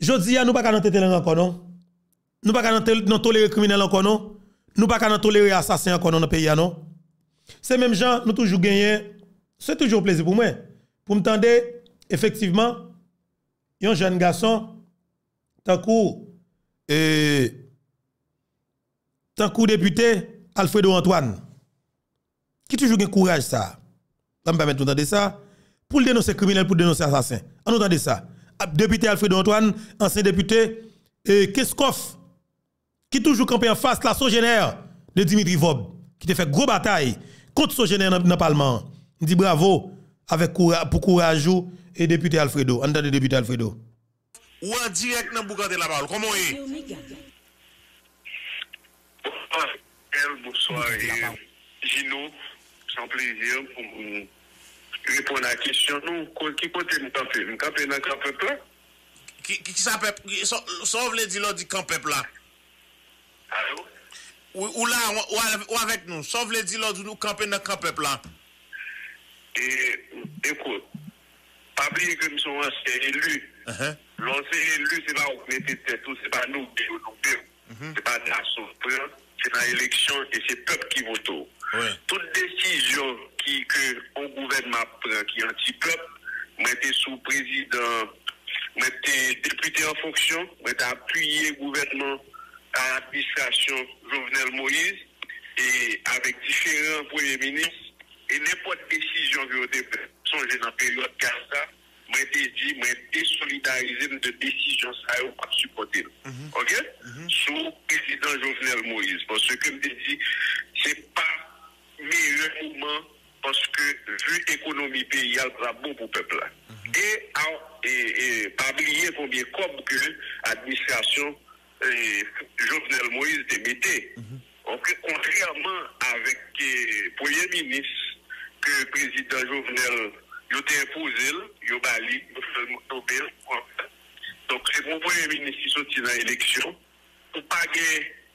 Jodi a nous pas dans tête encore non? Nous pas dans tolérer criminel encore non? Nous pas dans tolérer assassin encore dans le pays non? C'est même gens nous toujours gagner. C'est toujours plaisir pour moi. Pour me tendre effectivement un jeune garçon tant coup tant coup député Alfredo Antoine qui toujours gagne courage ça. Ça me permet de ça pour dénoncer criminel pour dénoncer assassin. On entend ça député Alfredo Antoine, ancien député, et Keskov, qui toujours campé en face la sogénère de Dimitri Vob, qui te fait gros bataille contre sogénère dans le Parlement. Il dit bravo avec pour courage et député Alfredo. En de député Alfredo. Ou en direct dans Bougante la parole. Comment est? Bonsoir, Gino. C'est un plaisir pour répondre à la question. Nous, qui côté nous camper Nous camper dans le camp peuple là? Qui qui ça peuple? Sauve les dit du camp peuple là? Allô? Ou, ou là, ou, ou avec nous? Sauve les dit du nous camper dans le camp peuple là? Et écoute, pas oublier que nous sommes anciens élus. Uh-huh. L'ancien élu, c'est pas où mettez tête, c'est pas nous qui nous Mhm. C'est pas nation, c'est dans l'élection et c'est le peuple qui vote. Toute décision qui que un gouvernement prend qui est anti-peuple, mettez sous président Mwen te député en fonction, mwen te appuyé gouvernement à l'administration Jovenel Moïse et avec différents premiers ministres et n'importe décision que vous songé dans la période ça, moi te dit, moi désolidariser de décision ça ou pas supporter. OK? Sous président Jovenel Moïse. Parce que, me dit, c'est pas meilleur moment parce que vu l'économie pays, il y a bon pour le peuple là. Et, et, et pas oublier combien comme que l'administration euh, Jovenel Moïse te mettait. Contrairement avec le Premier ministre que le président Jovenel a imposé, il a bali, il a le. Donc, c'est mon Premier ministre qui sorti dans l'élection. Pour pas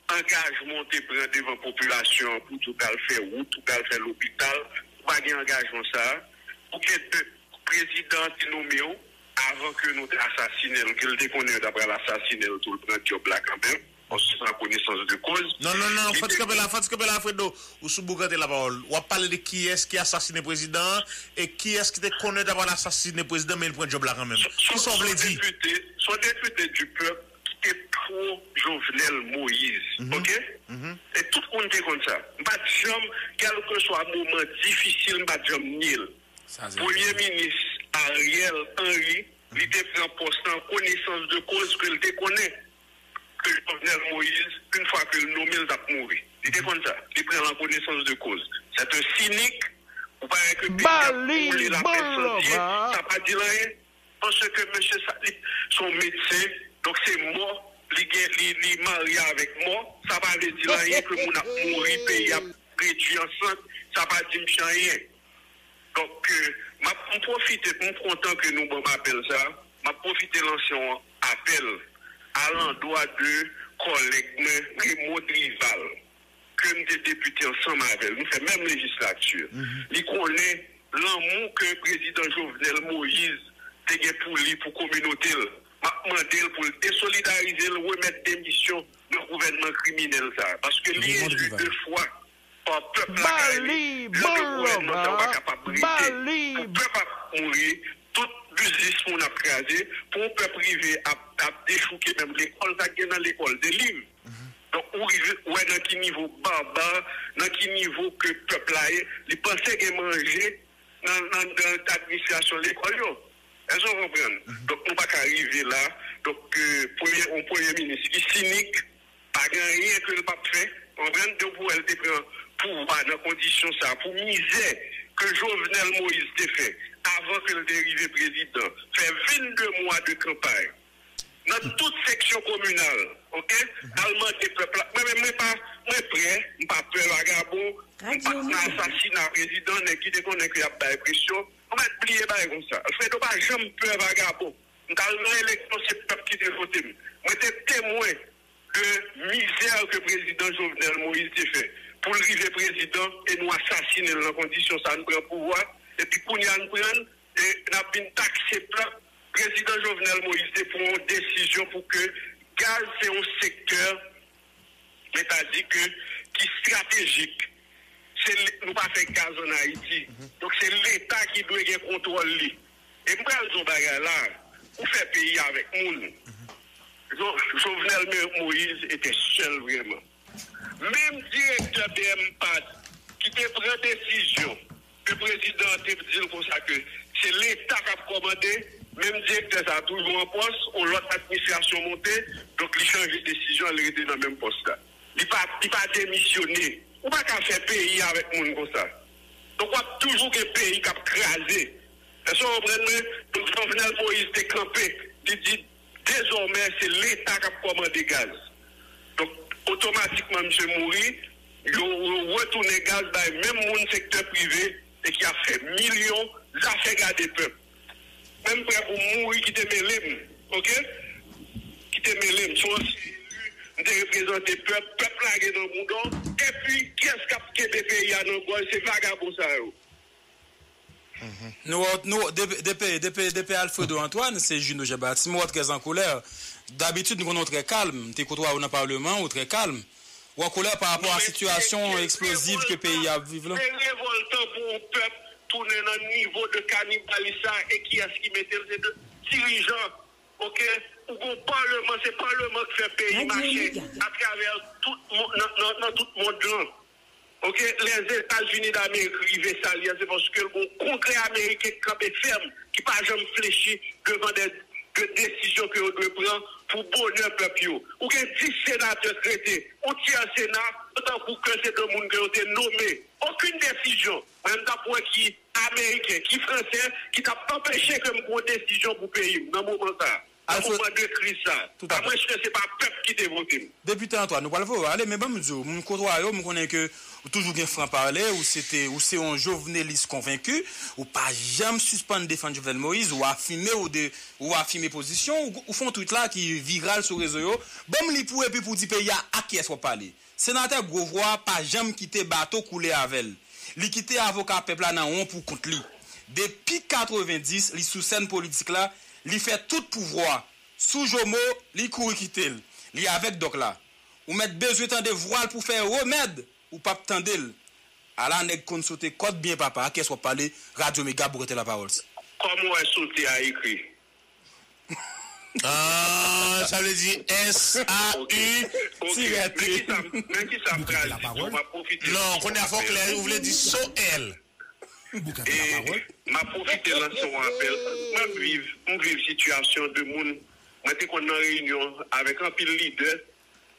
engagement te prendre devant la population pour tout le faire route, tout le faire l'hôpital, pour pas gagner engagement ça, pour que le président nommé avant que nous assassinions, qu'il déconne d'après l'assassiné, tout le prend job là quand même, connaissance de cause. Non, non, non, Il faut était- que la, faut que la Fredo, ou sous Bougante la parole. On va parler de qui est-ce qui a assassiné le président et qui est-ce qui te connaît d'avoir assassiné le président, mais il prend job là quand même. Député, son député du peuple qui est pro Jovenel Moïse. Mhm. OK? Et tout le monde est comme ça. Jambe, quel que soit le moment difficile, jambe nil. Premier ministre Ariel Henry, il était pris en connaissance de cause que te connaît. Que Jovenel Moïse, une fois que le nommé, il a mouru. Il comme ça. Il prend en connaissance de cause. C'est un cynique. Ou pas que Bali, la personne ça pas dit rien. Parce que M. Sali, son médecin, donc c'est mort, il est marié avec moi, ça va pas dire rien que mon a mouru, pays a réduit enceinte, ça va pas dire monsieur rien. Donc, euh, on profite, on content que nous bon appel ça, m'a profité l'ancien appel à l'endroit de collègues Raymond Rival, que nous des députés ensemble avec nous, fait même législature. Il connaît l'amour que le président Jovenel Moïse a pour lui, pour la communauté. Pour le désolidariser, le remettre des missions dans le gouvernement criminel. Ça. Parce que lui est élu deux fois par peuple. Bali, Le gouvernement, ça, on pas Bolova. capable de Bali. Pour le peuple a mourir, tout business qu'on a crasé, pour le peuple privé à, à déchouquer même l'école, ça qui est dans l'école des livres. Donc, où ouais, dans quel niveau barbare, dans quel niveau que le peuple a, il pensait qu'il mangeait dans, l'administration de l'école. Est-ce qu'on comprend? Donc, on ne va pas arriver là. Donc, euh, premier, un premier ministre qui est cynique, pas rien que le pape fait. On vient de pour elle prend pouvoir dans condition ça, pour misère que Jovenel Moïse te fait avant que le dérivé président. Fait 22 mois de campagne dans toute section communale, ok? Allemand des peuples. Moi, mais moi, pas, moi, prêt, je pas peur vagabond, je pas dans assassinat président, ne qui déconne qu'il y a pas pression. On va oublier pas comme ça. Je fais pas jamais peur vagabond. Dans l'élection, c'est le peuple qui te voté. Moi, j'étais témoin de misère que le président Jovenel Moïse a fait pour le président et nous assassiner dans la condition ça nous prend pouvoir. Et puis, pour nous prendre, et nous avons taxé plein président Jovenel Moïse prend une décision pour que gaz c'est un secteur c'est-à-dire que qui est stratégique. C'est nous pas faire gaz en Haïti. Donc c'est l'État qui doit avoir contrôle. Et moi je là, pour faire pays avec nous. Jo- Jovenel Moïse était seul vraiment. Même directeur de MPAD qui te prend décision, le président te dit comme ça que c'est l'État qui a commandé, même directeur ça a toujours en poste, ou l'autre administration montée, donc il change de décision, il était dans le même poste. Il pas, pas démissionné. On pas faire pays avec monde comme ça. Donc on a toujours un pays qui a crasé. Est-ce que vous comprenez? Donc Jovenel Moïse était campé. Il dit désormais c'est l'État qui a commandé gaz. Donc, automatiquement, M. Mouri, il retourné gaz dans le même monde secteur privé et qui a fait millions, ça fait garder peuple. Même prêt pour mourir qui te mêlé, ok? Qui te mêlé, soit de représenter peuple, peuple là dans le monde, et puis, qui est-ce qui a quitté le pays à nos gauches, c'est vagabond ça. Nous, nous, depuis, depuis, depuis Alfredo Antoine, c'est Juno Jabati. Moi, très en colère. D'habitude, nous sommes très calmes. Tu côtoies dans le Parlement, ou très calme. Ou en colère par rapport à la situation explosive que le pays a vécu là. C'est révoltant pour un peuple tourner dans le niveau de cannibalisme et qui est-ce qui mettait de dirigeants ok, ou gon parlement, c'est parlement qui fait pays marcher à travers tout le monde, là. Ok, les États-Unis d'Amérique rivent ça, c'est parce que le congrès américain campé ferme, qui pas jamais fléchi devant des, des décisions que vous devez prendre pour bonheur peuple. Ou que 10 sénateurs traités, on tient un Otan pou ke se do moun gen yo te nome. Okun desisyon. Mwen ta pou ki Ameriken, ki Fransen, ki ta pempèche ke mwen kon desisyon pou peyi. Mwen moun moun ta. Mwen moun moun de kri sa. Mwen chè se pa pep ki te votim. Deputè Antoine, nou palvo. Ale, mwen bon moudzou. Mwen kodwa yo, mwen konen ke toujou gen fran parle, ou se yon jovenelis konvenku, ou pa jam suspande defan Jovenel Moïse, ou afime ou, ou afime posisyon, ou, ou fon tout la ki viral sou rezo yo. Bon mwen li pou epi pou di peyi a aki eswa pale. senatè Gouvois pa jam kite bato koule avel. Li kite avoka pepla nan on pou kont li. Depi 90, li sou sen politik la, li fè tout pouvoi. Sou jomo, li kouri kite l. Li avek dok la. Ou met bezwe tan de voal pou fè remèd ou pap tan del. Ala neg kon sote kote bien papa, akè swa pale, radyo mega bourete la parol. Komo wè sote a ikri? <laughs> Ah, ça veut dire S-A-U. Ok, Tirette. mais qui ça, la parole. on. Non, qu'on est à fond clair, vous voulez dire so-L. Et parole. m'a profité de lancer un appel. Moi, moi, vive situation de monde. Moi, j'étais en réunion avec un pile leader,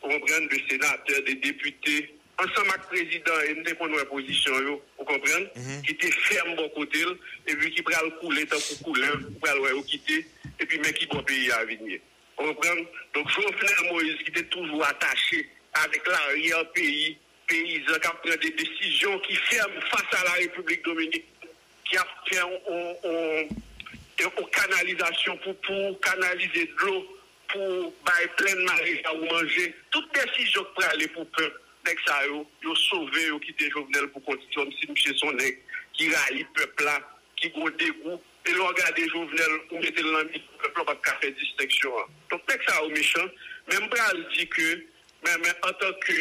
on comprend, de sénateurs, des députés, ensemble avec le président, et nous avons une position, vous comprenez, qui était ferme bon côté, et puis qui pral couler, tant pour couler, ouais, ou quitter, et puis, mais qui bon pays à venir. Vous comprenez? Donc, Jovenel Moïse, qui était toujours attaché avec l'arrière-pays, paysan, qui a pris des décisions qui ferment face à la République dominicaine, qui a fait on canalisation pour, pour canaliser de l'eau, pour bailler plein de marée à manger. Toute décision pour aller pour peuple, nek sa yo, yo sove yo ki te jovenel pou kontisyon si mche son nek, ki rayi pepla, ki gote gou, e lor gade jovenel ou mette lanmi pepla pat ka fe disteksyon. Tonk nek sa yo mechan, men mbral di ke, men men an tanke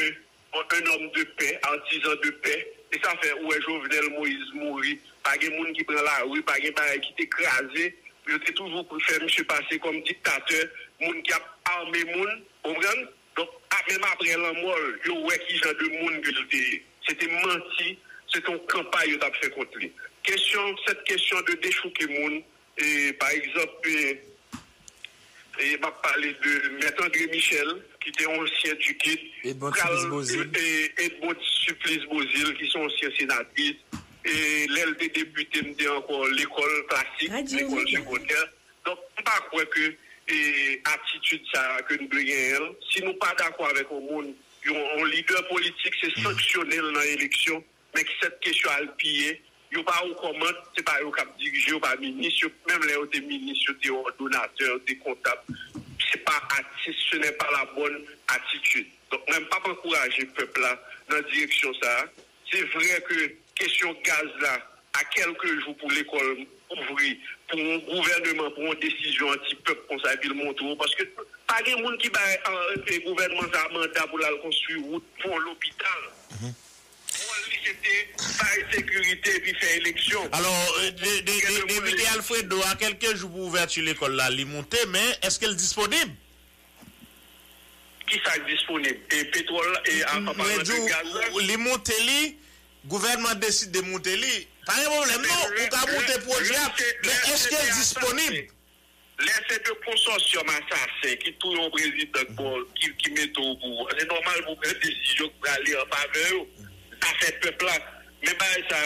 un om de pe, artisan de pe, e sa fe ouwe jovenel Moïse Mouri, page moun ki pren la ouwe, page pare ki te krasi, yo te toujou pou fe mche pase kom diktate, moun ki ap arme moun, ou mwen, Donc, ah, même après la mort, yo ouais qui genre de monde que c'était, c'était menti, c'est une campagne que fait contre lui. Question, cette question de déchouquer monde, et par exemple, et il m'a parlé de Maître André Michel, qui était ancien du KID. Et Edmond Supplice Bozil, qui sont anciens sénatrices. Et l'aile des députés encore l'école classique, Radio l'école secondaire. Donc, je ne pas croire que et, attitude ça que nous devons Si nous pas d'accord avec le monde, un leader politique, c'est sanctionner dans l'élection, mais que cette question a le piller. Yo pas au commande, c'est pas yo qui dirigé, pas ministre, même les autres ministres, des ordonnateurs, des comptables. C'est pas ce n'est pas la bonne attitude. Donc même pas encourager le peuple là dans la direction ça. C'est vrai que question gaz là, à quelques jours pour l'école ouvrir, pour un gouvernement, pour une décision anti-peuple le montre, parce que pas de monde qui va le gouvernement ça mandat pour la construire route pour l'hôpital. C'était pas sécurité et puis faire élection. Alors, euh, député Alfredo, à quelques jours pour ouverture l'école là, il monté, mais est-ce qu'elle est disponible? Qui ça est disponible? Et pétrole et Mais de gaz les monter li, gouvernement décide de monter. Pas de problème, non, ou pas monter projet, mais est-ce qu'il est disponible? Laissez le consortium assassin qui tourne au président bon, qui, qui met au bout. C'est normal pour une décision pour aller en faveur, ça fait peuple-là. Mais bah, ça,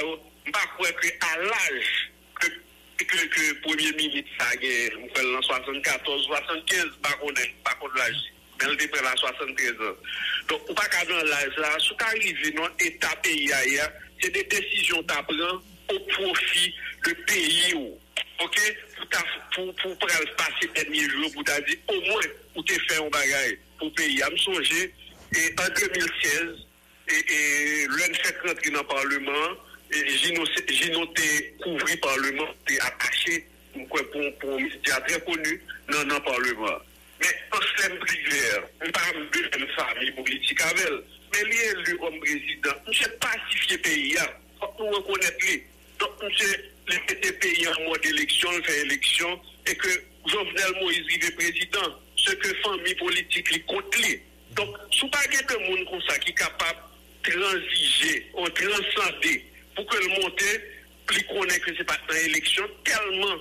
je crois qu'à l'âge que que le premier ministre a gagné, en 74, 75, par contre l'âge, mais le près à 73 ans. Donc, on ne peut pas dans l'âge là, si on arrive dans l'état pays ailleurs, c'est des décisions que tu au profit de pays. ok, pour, pour, passer les derniers jours, pour dit, au moins, pour faire un bagage pour le pays. À me songer, et en 2016, et, et l'un fait rentrer dans le Parlement, et Gino t'es couvert le Parlement, t'es attaché pour, un ministère très connu dans, le Parlement. Mais en simple privé, on parle de famille politique avec elle, mais lui est élu comme président. On ne pacifier le pays, il faut nous reconnaître lui. Donc, les mettre pays en mode élection, faire élection, et que le Jovenel Moïse rive président, ce que famille politique li compte. Donc, sous pas de monde comme ça qui est capable de transiger, ou transcender, pour que le monte, plus connaît que c'est pas dans l'élection, tellement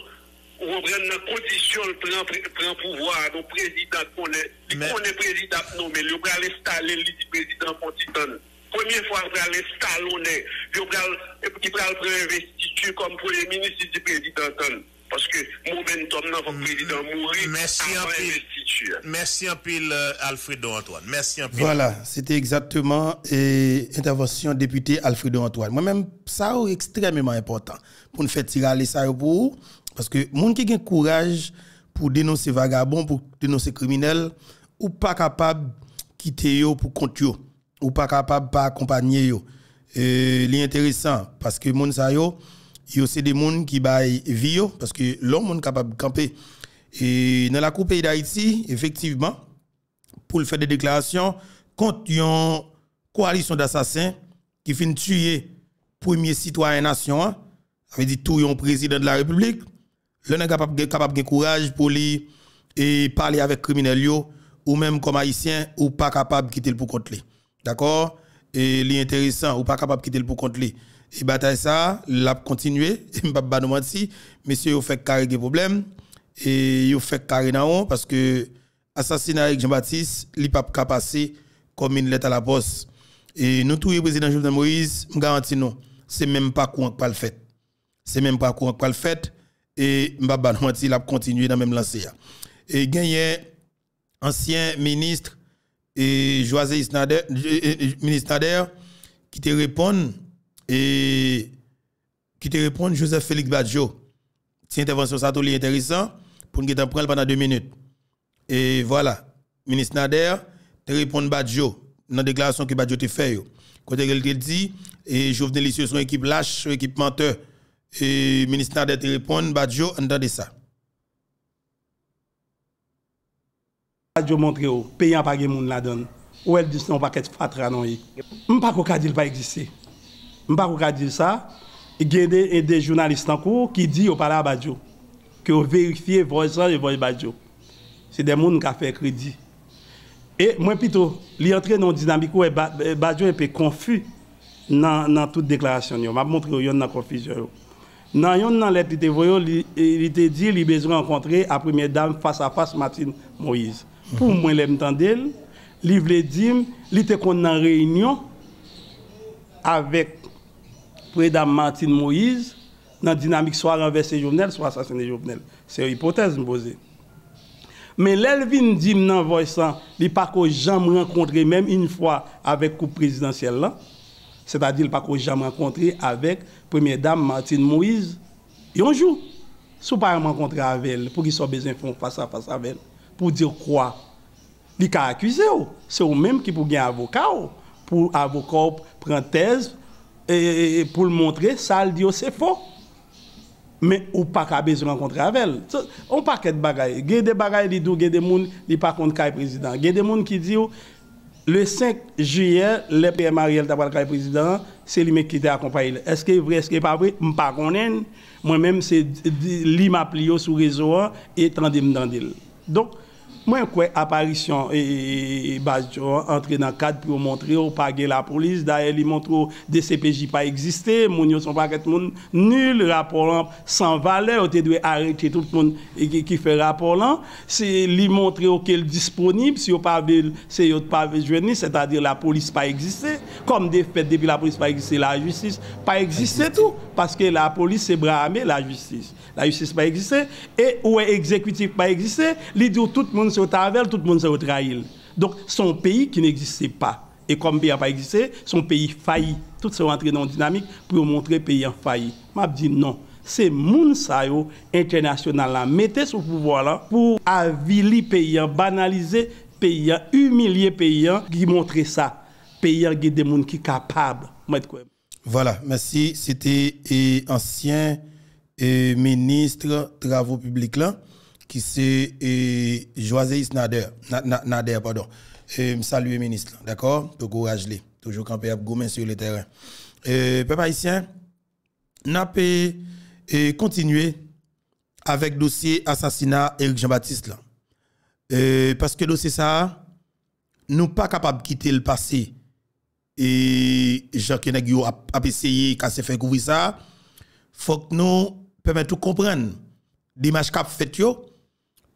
ou on prend dans condition le prend pouvoir le président connaît il Mais- connaît président non mais il va installer le président Pontitan première fois il va installer il va prendre investiture comme premier ministre du président Ton. parce que momentum dans le président mourir Merci avant en pile. Merci un pile, Alfredo Antoine. Merci un pile. Voilà, c'était exactement et, intervention député Alfredo Antoine. Moi-même, ça est extrêmement important pour nous faire tirer les ça pour vous, parce que moun qui a courage pour dénoncer vagabond, pour dénoncer criminel, ou pas capable de quitter yo pour compte ou pas capable pas accompagner yo. Euh, intéressant parce que yo, yo c'est des moun qui bail vie parce que l'homme moun capable de camper. Et dans la Coupe d'Haïti, effectivement, pour faire des déclarations contre une coalition d'assassins qui finit tuer premier citoyen nation, hein. ça veut dire tout un président de la République. Le n'est capable capable de courage pour lui et parler avec criminels yo, ou même comme haïtien ou pas capable quitter le pour lui. D'accord? Et l'intéressant ou pas capable quitter le pour lui. Et bataille ça, l'a continuer, <laughs> m'pa pas nous mentir, monsieur yo fait carré des problèmes et yo fait carré nan parce que assassinat avec Jean-Baptiste, li pas ka passer comme une lettre à la poste. Et nous tous le président Jovenel Moïse, me garantis non, c'est même pas courant pas le fait. C'est même pas courant pas le fait et m'pa nous mentir, l'a continuer dans même lancé. ya. Et gagné ancien ministre et Joisé Isnader, ministre Nader qui te répond et qui te répond Joseph Félix Badjo. Cette intervention ça li intéressant pour nous prendre pendant deux minutes. Et voilà, ministre Nader te répond Badjo dans la déclaration que Badjo te fait. qu'elle te dit et Jovenel Lisieux son équipe lâche, son équipe menteur. et ministre de téléphone Badjo entendez ça. Badjo montre au payant pas de monde la donne ou elle dit non pas qu'être fatra non on pas ka dit pas exister. On pas ka dit ça. Il y a des, des journalistes en cours qui dit au parler Badjo que vérifier voix et voix Badjo c'est des monde qui a fait crédit. Et moi plutôt, li entrer dans dynamique où Badjo est un peu confus dans, dans toute déclaration. yo m'a montré yo dans confusion. Nan yon nan let li te voyo, li, li te di li bezou renkontre a premye dam fasa fasa Matin Moïse. Pou mwen lem tendel, li vle dim, li te kon nan reynyon avek predam Matin Moïse nan dinamik swa renverse jounel, swa asasine jounel. Se yo hipotez mboze. Men lèl vin dim nan voysan, li pa ko jam renkontre menm in fwa avek kou presidansyel lan. c'est-à-dire pas qu'on jamais rencontré avec première dame Martine Moïse. Et on joue. Si vous pas rencontré avec elle, pour qu'ils soient besoin de face à face avec elle, pour dire quoi Ils sont accusés. C'est eux-mêmes qui pour gagner avocat. Pour avocat prendre thèse et pour le montrer, ça le dit oh, c'est faux. Men ou pa ka bezou renkontre avel. So, on pa ket bagay. Ge de bagay li dou, ge de moun li pa kont kay prezident. Ge de moun ki di ou, Le 5 juillet, le PM Ariel Tabal Kaye président, c'est lui-même qui t'a accompagné. Est-ce que est vrai, est-ce que pas vrai? Je ne pas Moi-même, c'est lui m'a plié sur le réseau et tandem d'andil. Donc, moi, quoi, apparition et, et Badjo entrer dans le cadre pour montrer au pas la police. D'ailleurs, il montre au DCPJ pas existé. Moun yo sont pas quelque monde nul, rapport sans valeur. Tu dois arrêter tout le monde et qui, qui fait rapport là. C'est lui montrer auquel disponible. Si vous pas veut- c'est yo pas joindre, c'est-à-dire la police pas existé. Comme des faits depuis la police pas existé, la justice pas existé tout. Parce que la police c'est bras armé, la justice. La justice pas existé. Et où est exécutif pas existé, il dit tout le monde au tavel, tout le monde c'est au trahil. Donc, son pays qui n'existait pas. Et comme pays n'a pas existé, son pays failli. Tout se rentré dans une dynamique pour montrer pays en failli. M'a dit non. C'est moun sa yo international là, mettez sous pouvoir là pour avili pays, banaliser pays, humilier pays qui montre ça. Pays qui des moun qui capable. Moi, quoi? Voilà, merci. C'était ancien eh, ministre travaux publics là, qui c'est eh, Joaséis Nader, Na- Na- Nader, pardon. Saluer ministre, d'accord? Pour courage les, toujours camper à gourmet sur le terrain. Eh, peuple haïtien, n'a eh, continuer avec dossier assassinat Éric Jean-Baptiste là. Parce que dossier ça, nous pas capable de quitter le passé. Et Jean Keneg a, a essayé, quand c'est fait couvrir ça, faut que nous permettions de comprendre l'image qu'a fait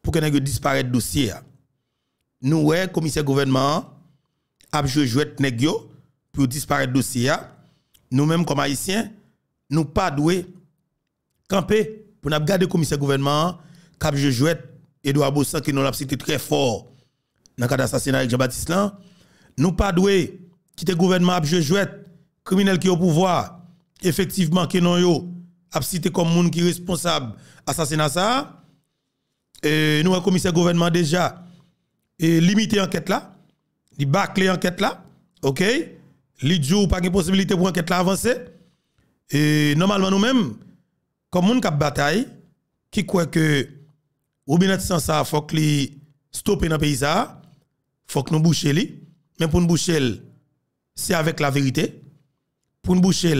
pour que nous disparaître dossier. Nous, commissaire gouvernement, a joué jouet nèg pour disparaître dossier. Nous-mêmes, comme haïtiens, nous pas doué camper pour nous garder commissaire gouvernement, cap jouet Edouard Bossan qui nous l'a cité très fort dans cas d'assassinat avec Jean-Baptiste nous pas doué quitter gouvernement a jouet criminel qui au pouvoir, effectivement qui non yo a cité comme monde qui responsable assassinat ça. Et nous un commissaire gouvernement déjà et limité enquête là, il bâcler enquête là, OK? Li dit pas de possibilité pour enquête là avancer. Et normalement nous-mêmes comme monde qui bataille qui croit que ou bien sans ça faut que stopper dans pays ça, faut que nous boucher li, mais pour nous boucher c'est avec la vérité. Pour nous boucher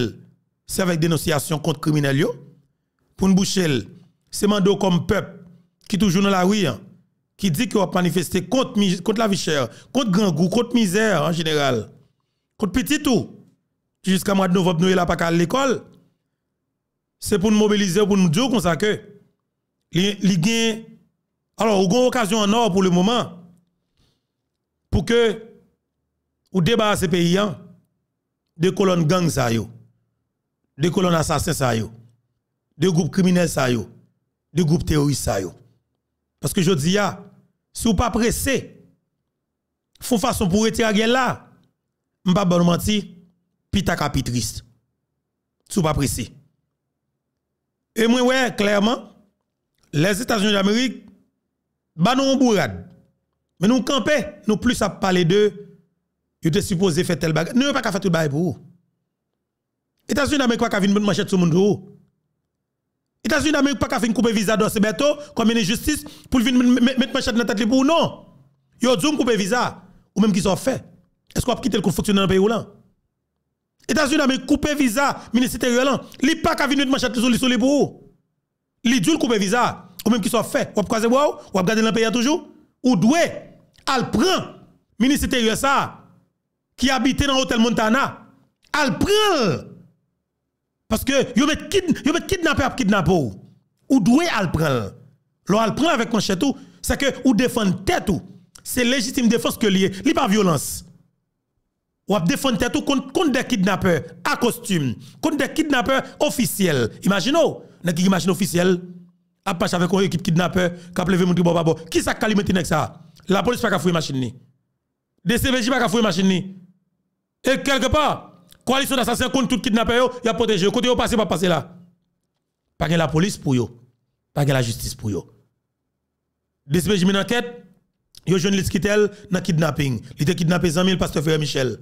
c'est avec dénonciation contre criminels Pour nous boucher c'est mando comme peuple qui toujours dans la rue hein, qui dit qu'il va manifester contre, contre la vie chère, contre grand goût, contre misère en général, contre petit tout. Jusqu'à mois de novembre, nous là pas à l'école. C'est pour nous mobiliser, pour nous dire comme ça que les. Alors, on a occasion en or pour le moment pour que ou débarrasser pays hein, de colonnes gang ça de colonnes assassins ça de groupes criminels ça de groupes terroristes. Parce que je dis ya, si vous pas pressé, font façon pour retirer là, m'pa bon menti, pita capitriste. Si vous pas pressé. Et moi ouais clairement les États-Unis d'Amérique ba nous bourrade. Mais nous camper, nous plus à parler de vous êtes supposé faire tel bagage. Nous pas faire tout le bagage pour vous. États-Unis d'Amérique pas qu'à venir manchette sur monde pour États-Unis d'Amérique pas qu'à venir couper visa dans ce bateau comme une justice pour venir mettre manchette dans la tête pour non. Yo zoom couper visa ou même qu'ils ont fait. Est-ce qu'on va quitter le coup dans le pays ou là? États-Unis couper visa ministère là, li pas qu'à venir mettre manchette sur les pour Li djou couper visa ou même qu'ils sont fait. Ou croiser ou? Ou garder dans pays toujours? Ou doué? Al prend ministère ça qui habite dans l'hôtel Montana, al prend. Parce que yo met kid, kidnapper à kidnapper ou doué al prend. Lo al prend avec mon tout, c'est que ou défendre tête ou. C'est légitime défense que lié, li pas violence. Ou défendre tête ou contre, des kidnappeurs à costume, contre des kidnappeurs officiels. Imaginez, n'a qui imagine officiel a pas avec une équipe kidnappeur qui a mon bon Qui ça calimete ça La police pas ka fouiller machine ni. DCBJ pas ka fouiller machine ni. Et quelque part, coalition d'assassins contre tout kidnappeur, il a protégé. Côté yo passé pas passer là. Pas la police pour yo. Pas la justice pour yo. DCBJ une enquête, yo jeune Litskitel dans kidnapping. Il kidnappé 100 000 pasteur Frère Michel.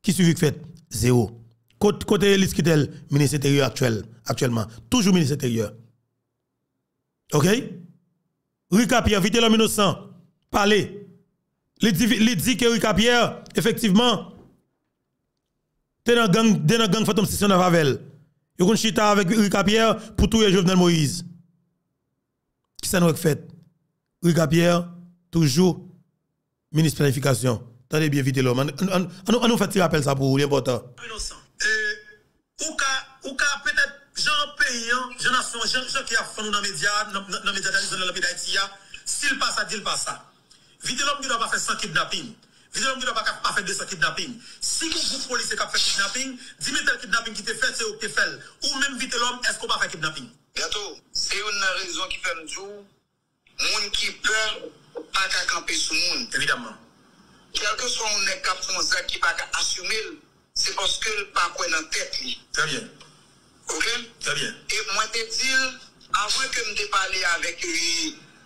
Qui suivi fait? Zéro. Côté Litskitel, ministre intérieur actuel actuellement, toujours ministre intérieur. OK? Rika Pierre, vite l'homme innocent. Parlez. Il dit, que Rika Pierre, effectivement, t'es dans gang, t'es dans gang station de Vavel. Yo kon chita avec Rika Pierre pour tout Jovenel Moïse. Qui ça nous fait? Rika toujours, ministre de planification. Tenez bien vite l'homme. On nous fait rappel ça pour vous, l'important. Innocent. Ou ka, ou ka peut-être Jean paysan, Jean nation, Jean qui a fait dans les médias, dans les médias dans le pays d'Haïti, s'il passe ça, dit pas ça. Vite l'homme qui doit pas faire sans kidnapping. L'homme qui doit pas faire de sans kidnapping. Si vous groupe policier qui a fait kidnapping, dis-moi tel kidnapping qui te fait, c'est au que fait. Ou même vite l'homme, est-ce qu'on va faire kidnapping? Bientôt, c'est une raison qui fait nous dire, moun qui peur, pas qu'à camper sous moun. Évidemment. Quel que soit un nègre qui pas qu'à assumer, c'est parce que le pas quoi dans tête. Très bien. Ok? Très bien. Et moi, te dis, avant que je te parle avec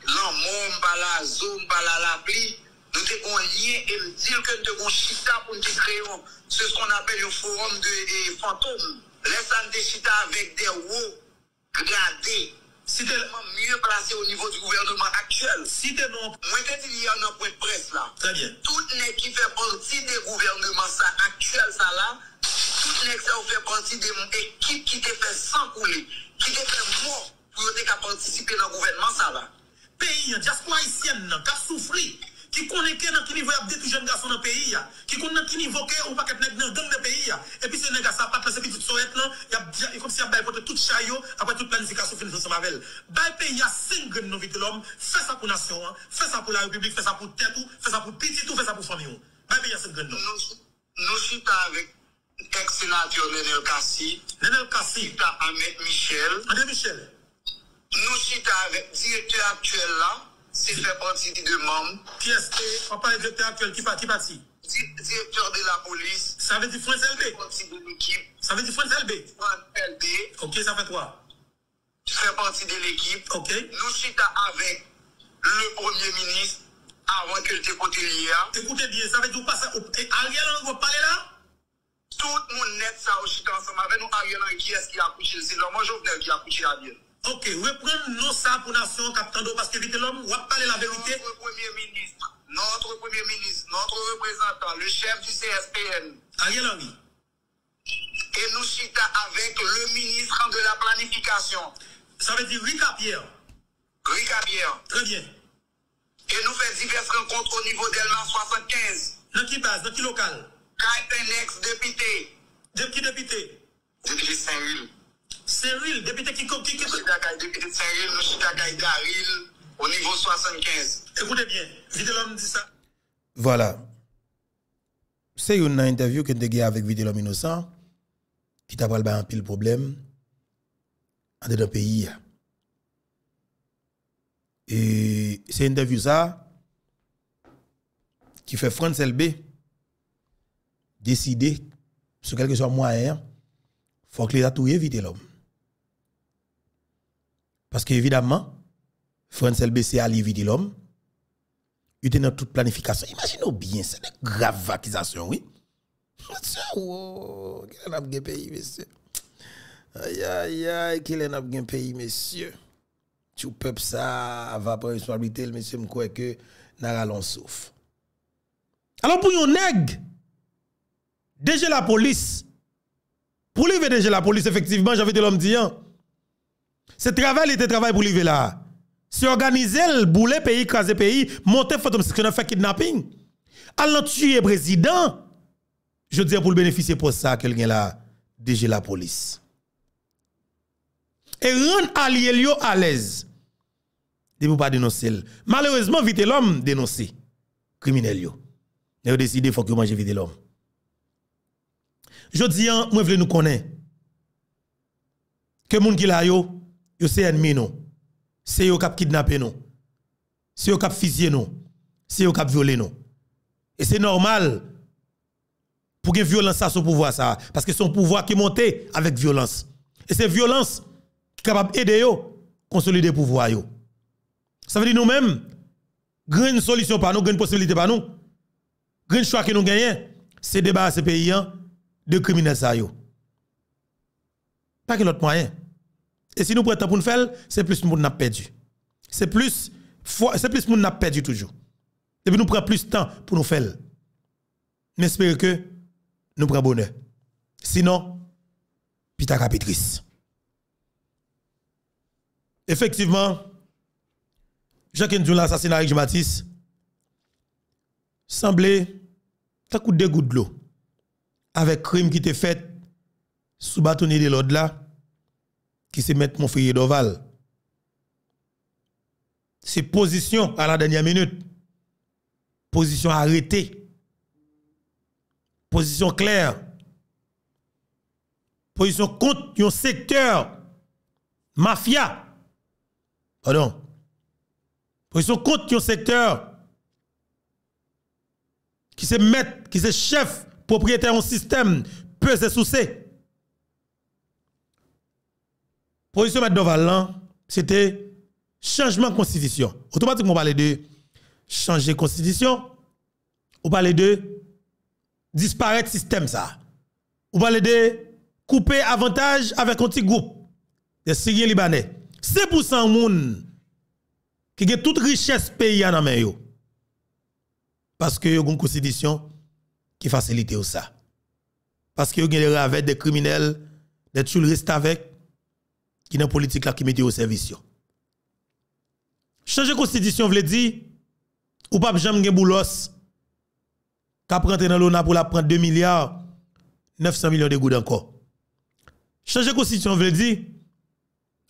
l'amour, la zone, la l'appli, nous avons un lien et me dire que nous avons chita pour nous créer ce qu'on appelle un forum de, fantômes. Laisse-nous des chita avec des hauts gradés. Si tellement mieux placé au niveau du gouvernement actuel. Si. Moi, te dis, il y a un point de presse là. Très bien. Tout n'est qui fait partie des gouvernements ça, actuel, ça là, tout nèg ça fait partie de mon équipe qui te fait sans couler, qui te fait mort pour participer dans le gouvernement, ça va. Pays, diaspora haïtienne, qui a souffert, ki konen ke nan ki nivou ap detou jen gason nan peyi ya, ki konen nan ki nivou ke ou paket neg nan gang nan peyi ya, epi se neg asa pat nan sepi tout soret nan, y kom si ap bay pote tout chayo, apre tout planifikasyon finisyon sa mavel. Bay peyi ya sen gen nou vite lom, fè sa pou nasyon, fè sa pou la republik, fè sa pou tetou, fè sa pou pititou, fè sa pou famyon. Bay peyi ya sen gen nou. Nou chita avèk tek senatyon Nenel Kassi, Nenel Kassi, chita Ahmed Michel, Ahmed Michel, nou chita avèk direktè aktuel la, c'est fait partie de membres, qui est, on parle du directeur actuel, qui parti, qui parti. di- directeur de la police, Ça veut dire France LB. partie de l'équipe, Ça veut dire France LB. Fran LB, Ok, ça fait trois. fait partie de l'équipe. Ok. Nous sommes avec le Premier ministre avant que le côté lié. Écoutez bien, ça veut dire pas ça? Et Ariel, on va parler là? Tout le monde net ça au chita ensemble avec nous Ariel qui est-ce qui a couché c'est l'homme Jovenel qui a couché bière. Ok, reprendre nos ça pour nation, capitaine d'eau, parce que vite l'homme, on va parler la vérité. Notre Premier ministre, notre Premier ministre, notre représentant, le chef du CSPN, Ariel Henry. et nous chita avec le ministre de la planification, Ça veut dire Rika Pierre. Rika Pierre. Très bien. Et nous faisons diverses rencontres au niveau d'Elma 75. Dans qui base, dans qui local? Un ex-député, De qui député? député Saint-Huil, Cyril, député qui qui qui. nous chita avec député nous chita avec Garil au niveau 75. Écoutez bien, vite l'homme dit ça. Voilà. C'est une interview que tu as avec Vite l'homme innocent qui t'a parlé un pile problème en dedans pays. Et c'est une interview ça qui fait France LB décider sur quelque soit moyen faut que l'État touille vite l'homme. Parce que évidemment France LB c'est Ali vite l'homme il était dans toute planification. Imaginez bien, c'est une grave accusation, oui. Monsieur, oh, quel est notre pays, monsieur? Aïe, aïe, aïe, quel est notre pays, monsieur? Tout peuple ça va pas responsabilité, le monsieur me croit que n'a l'on souffre. Alors pour yon nèg, déjà la police, pour livrer déjà la police, effectivement, j'avais de l'homme dit, hein, ce travail était travail pour livrer là. Si organiser le boulet pays, écraser pays, monter photo, parce qu'on a fait kidnapping. Alors tuer président, je dis pour le bénéficier pour ça, quelqu'un là, déjà la police. Et rendre allié à l'aise. De vous pas dénoncer. Malheureusement, vite l'homme dénoncé. Criminel yo. Et vous décidé, faut que vous vite l'homme. Je dis, hein, moi, je veux nous connaître. Que moun qui la yo, yo c'est ennemi non. C'est yo kidnapper nous. C'est yo kap fusiller nous. C'est yo kap violer nous. Et c'est normal pour que violence ça son pouvoir ça parce que son pouvoir qui monte avec violence. Et c'est violence qui est capable d'aider yo consolider pouvoir. Ça veut dire nous-mêmes grande solution par nous, grande possibilité par nous. Grand choix que nous gagnons, c'est débarrasser pays de criminels ça yo. Pas que l'autre moyen. Et si nous prenons temps pour nous faire, c'est plus nous n'a perdu. C'est plus c'est plus nous n'a perdu toujours. Et puis nous prenons plus de temps pour nous faire. Mais espérons que nous prenons bonheur. Sinon, pita capitrice. Effectivement, Jacques Ndjou l'assassinat avec Matisse semblait un coup de goutte de l'eau avec crime qui était fait sous bâtonnier de l'ordre là qui se met mon frère d'Oval. C'est position à la dernière minute. Position arrêtée. Position claire. Position contre un secteur mafia. Pardon. Position contre un secteur qui se met, qui se chef, propriétaire d'un système, peut se soucier. Position M. Doval, là, c'était changement de constitution. Automatiquement, on parlait de changer de constitution, on parlait de disparaître système ça. On parlait de couper avantage avec un petit groupe de Syriens libanais. C'est pour ça moun qui a toute richesse pays dans main. Parce que a une constitution qui facilite ça. Parce que a des ravets des criminels, des terroristes avec qui dans politique qui mette au service. Changer constitution veut dire ou pas jamais gen boulos qu'a rentrer dans l'ONA pour la prendre 2 milliards 900 millions de gouttes encore. Changer constitution veut dire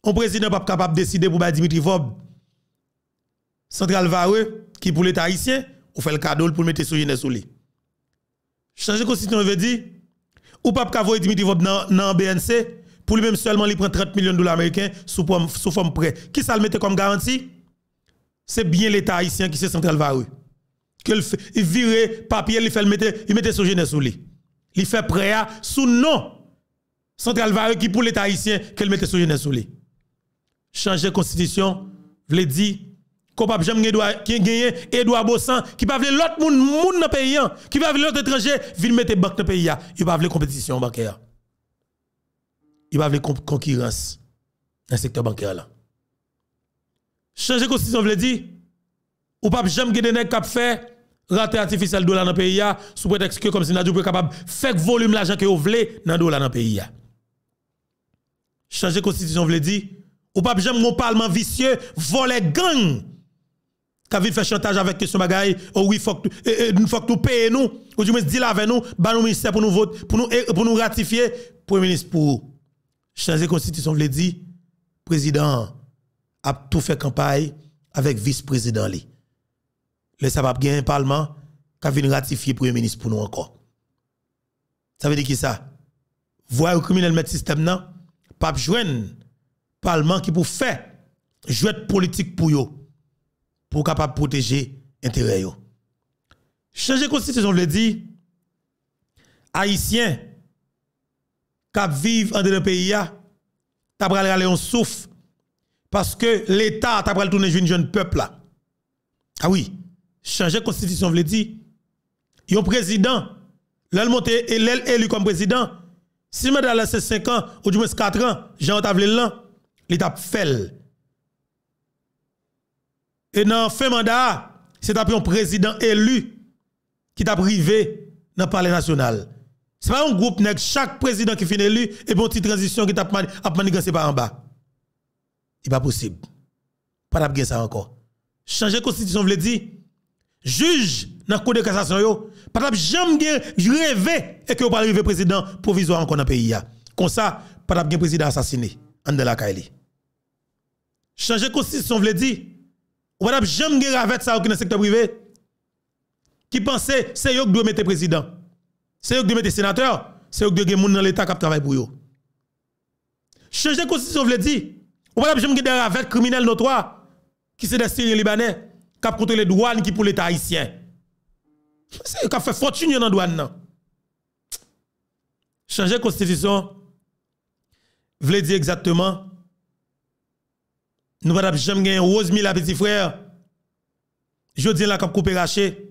un président pas capable de décider pour Dimitri Vob central Vareux qui pour l'état haïtien ou fait le cadeau pour mettre sur jeunesse sous lui. Changer constitution veut dire ou pas qu'avoir Dimitri Vob dans BNC pour lui-même seulement il prend 30 millions de dollars américains sous forme prêt. Qui ça le mette comme garantie? C'est bien l'état haïtien qui c'est central. Que il vire papier, il fait le il mette sur jeunesse sous lui. Il fait prêt sous nom central Vareux qui pour l'état haïtien qu'elle mette sur jeunesse sous lui. Changer constitution dire qu'on pas jamais gagner Edouard Bossan qui pas l'autre monde monde dans pays qui pas l'autre étranger vinn mettre banque dans pays il pas veut compétition bancaire il pas veut concurrence dans le secteur bancaire là. Changer constitution veut dire ou pas jamais gagner nèg cap fait raté artificiel dollar dans pays sous prétexte que comme si n'a capable faire volume l'argent que vous voulez dans dollar dans pays changer constitution veut dire ou pas jamais mon parlement vicieux voler gang Quand vient faire chantage avec question bagaille oh oui que faut que nous payer nous ou du moins là avec nous ba nous ministère pour nous voter pour nous pour nous ratifier premier ministre pour changer constitution veut dire président a tout fait campagne avec vice-président le ça va un parlement qui vient ratifier premier ministre pour nous encore. Ça veut dire qui ça? Voir criminel mettre système non pas joindre parlement qui pour faire jouer politique pour yo pour capable protéger intérêt yo. Changer constitution veut dire haïtien qui vivent en le pays t'a pral aller on souffle parce que l'état t'a pral tourner jeune jeune peuple là. Ah oui, changer constitution veut dire yon président l'el monté et l'el élu comme président si madame a 5 ans ou du moins 4 ans, Jean Tavelin là l'état fait. Et dans fin mandat, c'est un président élu qui t'a privé dans le palais national. C'est pas un groupe nèg chaque président qui finit élu et bon petite transition qui t'a manigancé par en bas. Il pas possible. Pas de ça encore. Changer constitution veut dire juge dans cour de cassation yo, pas jamais rêver et que pas arriver président provisoire encore dans pays Comme ça, pas de président assassiné en de la. Changer constitution veut dire ou pas jamais avec ça dans secteur privé qui pensait c'est eux qui doivent mettre président. C'est eux qui doivent mettre sénateur, c'est eux qui doivent mettre dans l'état qui travaille pour eux. Changer constitution veut dire? Ou pas jamais gagner avec criminel notoire qui c'est des Syriens libanais qui contre les douanes qui pour l'état haïtien. C'est qui fait fortune dans la douane Changer constitution veut dire exactement nous ne pouvons jamais gagner Rose Mila petit frère. Je dis là, cap coupé raché.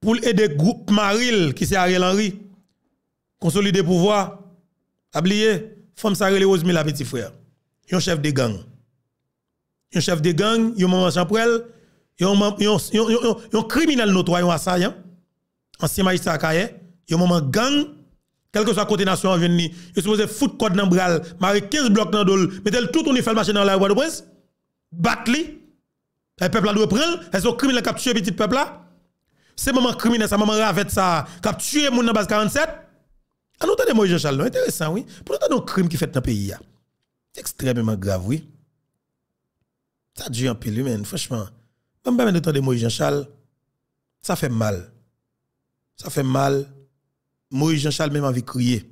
Pour aider groupe Maril, qui c'est Ariel Henry, consolider pouvoir, oublié, femme ça Rose Mila petit frère. Un chef de gang. Un chef de gang, un maman champrel, un criminel notoire, un assaillant, ancien magistrat Kaye, un maman gang, quel que soit côté nation venir. Il supposé foutre code dans bral marrer 15 blocs dans dol mettre tout fait marcher dans la roi de prince battre le peuple doit prendre est-ce que criminel tué petit peuple là c'est maman criminel ça maman ravette ça qui tué moun dans base 47 ah nous tendez Moïse Jean-Charles intéressant oui. Pour nous un crime qui fait dans le pays c'est extrêmement grave oui. Ça dure un peu lui franchement. Même pas de Moïse Jean-Charles ça fait mal. Ça fait mal. Moïse Jean-Charles même envie de crier.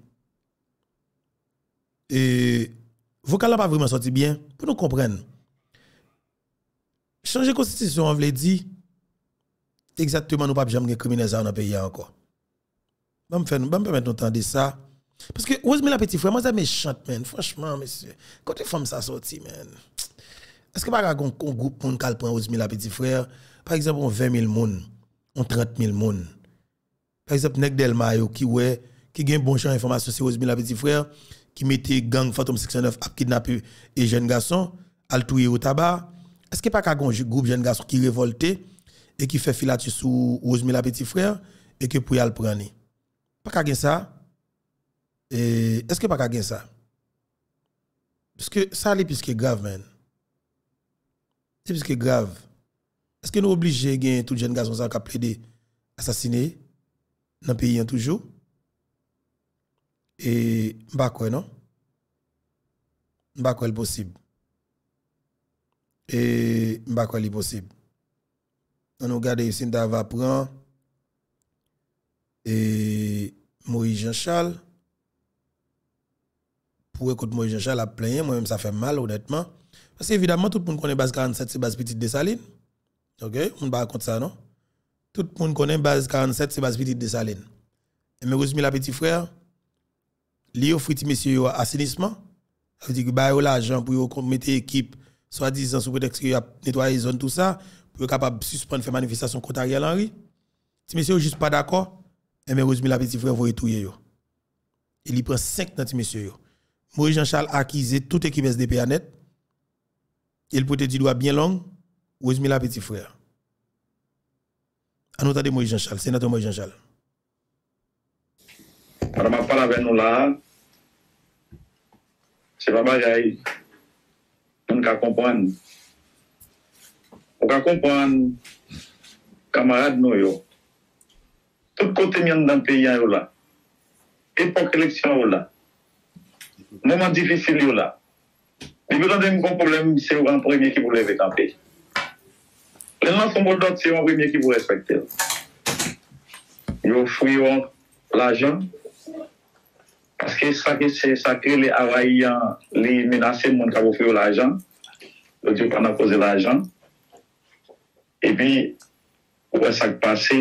Et vocal n'a pas vraiment sorti bien pour nous comprendre. Changer constitution, on veut dire exactement nous pas jamais criminels dans le pays encore. Je me permettre d'entendre ça. Parce que, est la petit frère, moi, ça méchante, man. Franchement, monsieur. Quand les femmes ça sorti, man. Est-ce que pas un groupe pour nous prend la petit frère, par exemple, on 20 000 personnes, on 30 000 personnes par exemple, Nek qui ouais, qui gagne bon champ d'information sur Osmi la petit frère, qui mettait gang Phantom 69 à kidnapper et jeunes garçons, à tuer au tabac. Est-ce n'y a pas un groupe jeunes garçons qui révolté et qui fait filature sous Osmi la petit frère et que pour y aller prendre? Pas qu'à ça. Est-ce a pas qu'à ça? Parce que ça, c'est plus que grave, man. C'est plus que grave. Est-ce que nous obligés gagner tout jeune garçon qui a plaidé assassiné dans le pays toujours? Et, bah quoi, non? Bah quoi, possible? Et, bah quoi, possible? On regarde on va prendre et Moïse Jean-Charles. Pour écouter Moïse Jean-Charles a plaigné, moi-même ça fait mal honnêtement. Parce qu'évidemment, tout le monde connaît base 47, c'est base petite Saline. OK? On ne va pas ça, non? Tout le monde connaît base 47, c'est base petite Saline. Et mais la petit frère, lui offre monsieur assainissement. Ça veut dire que bah l'argent pour mettre équipe soi-disant sous prétexte qu'il a nettoyé zone tout ça être capable de suspendre faire manifestation contre Ariel Henry. Si monsieur juste pas d'accord, et mais Rosemary la petit frère va tout yo. Il y prend 5 dans monsieur yo. Moïse Jean-Charles a acquisé toute équipe SDP à net. Il peut dire bien long, Rosemary la petit frère. En de Moïse Jean-Charles, sénateur Moïse Jean-Charles. Alors, ma parole avec nous là, c'est pas bagaille. On peut comprendre. On peut comprendre, camarades nous. Tout côté mien dans le pays, yo là. Époque élection, yo là. Moment difficile. Mais vous avez un problème, c'est un premier qui vous lève camper. L'ensemble d'autres, c'est un premier qui vous respecte. Yo fouillent l'argent. Parce que ça, que les Hawaïens, les menacés, mon qui fait l'argent. Le Dieu pendant cause de l'argent. E pi, wè sak pase,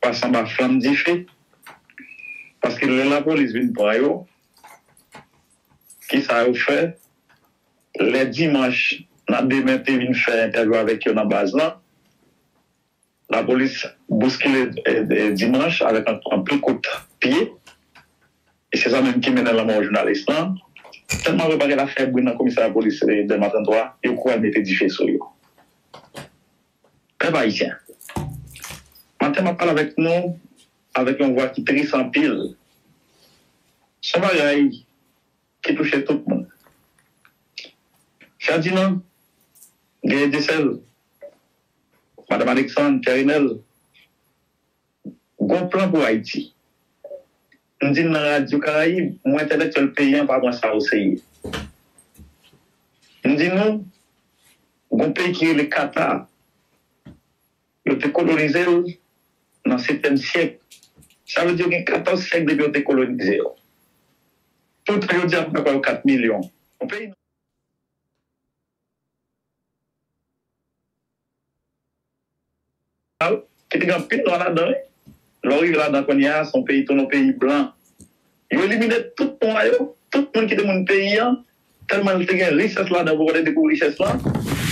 pasan ba flam di fe, paske lè la polis vin pa yo, ki sa yo fe, lè dimanche nan demete vin fe interview avèk yo nan baz lan, la polis bouskile dimanche avèk an pli kout piye, e se sa menm ki menen la mò jounalist lan, tenman wè bagè la febri nan komisar la polis del matan 3, yo kou an mette di fe sou yo. Pèp Haitien, maten ma pal avèk nou, avèk yon vwa ki teri san pil, son bagay ki touche tout moun. Chadinan, Gaye Dessel, Madame Alexandre Carinel, goun plan pou Haiti. Ndi nan Radio Karaib, mwen telek sol peyen pa mwen sa oseye. Ndi nou, Gon peyi ki le Qatar, yo te kolonize yo nan seten siyek. Sa ve diyo ki 14 siyek debi yo te kolonize yo. Tout yo diyo apna kwa yo 4 milyon. Gon peyi nou. Ki te gan pil nou ala dan, lor yu la dan kon ya, son peyi ton nou peyi blan. Yo elimine tout moun ayo, tout moun ki te moun peyi an, telman li te gen liches la, dan pou kote dekou liches la,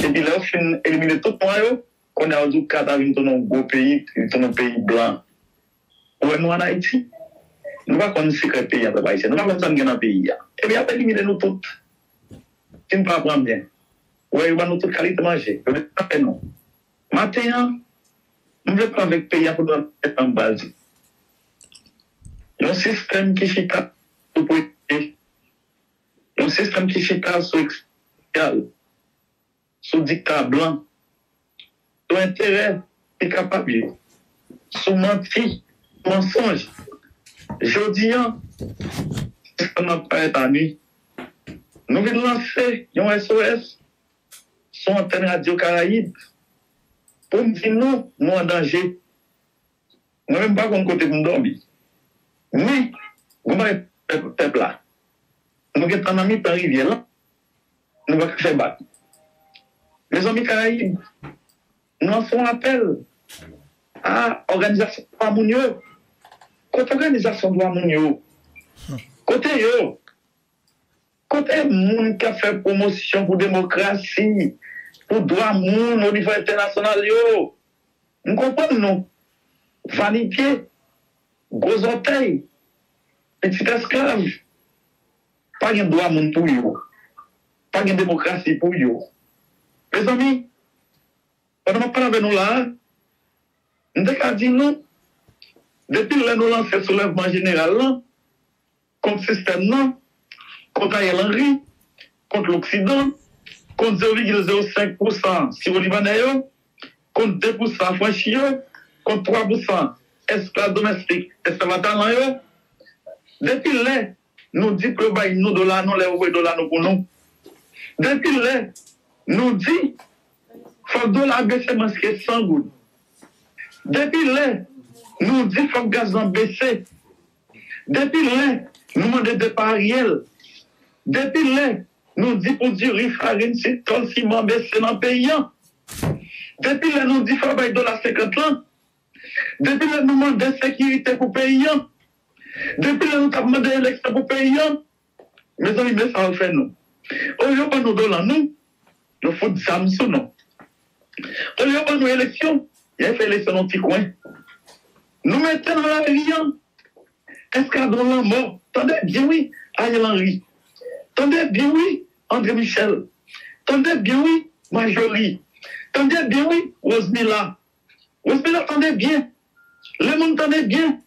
epi le ou fin elimine tout pwa yo, kon a ou zou kata vin ton nou go peyi, ton nou peyi blan. Ouwe nou an Haiti? Nou pa kon sikre peyi an pe pa isen, nou pa kon san gen an peyi ya. Epi apè elimine nou tout. Ti nou pa pran bien. Ouwe yon ban nou tout kalite manje, yon de apè nou. Maten an, nou vle pran vek peyi an pou nou apè an bazi. Yon sistem ki fika pou pou ete É um sistema que está social, sou dictat blan, sou entere e kapabye, sou manti, mensonj. Jodi an, si sa nan pa et anu, nou vi lanse yon SOS, sou antenne Radio Karaib, pou mdi nou, nou an danje. Nou men pa kon kote koun dormi. Ni, goun mwen pepla. nou gen tan ami pa rivye lan, nou baka fe bat. Me zami Karaib, nou an son apel a organizasyon do amoun yo. Kote organizasyon do amoun yo, kote yo, kote moun ka fe promosyon pou demokrasi, pou do amoun nou nivou internasyonal yo. Nou kompon nou, vanitye, gozotey, petit esklav, pa gen doa moun pou yo, pa gen demokrasi pou yo. Me zami, an an parave nou la, n dek a di nou, depil lè nou lan se soulevman general lan, kont sistem nan, kont a yelan ri, kont l'Oksidan, kont 0,05% si volivane yo, kont 2% fwanshi yo, kont 3% esklad domestik, esklad matan lan yo, depil lè, nou di ke bay nou do la nou le ouwe do la nou pou nou. Depi le, nou di, fok do la bese maske san goud. Depi le, nou di fok gazan bese. Depi le, nou mande depa ariel. Depi le, nou di pou di rifarin si tol si man bese nan peyan. Depi le, nou di fok bay do la sekant lan. Depi le, nou mande sekirite pou peyan. Depuis là, nous avons l'élection pour pays. Mais amis, mais ça va faire nous. Au lieu de nous donner nous, nous ça sur nous. Au lieu de nous élection, il a fait élection dans petit coin. Nous mettons dans la rien. Escadron la mort. Tendez bien oui, Ariel Henry. Tendez bien oui, André Michel. Tendez bien oui, Marjorie. Tendez bien oui, Rosemilla. Rosemilla, tendez bien. Le monde tendez bien.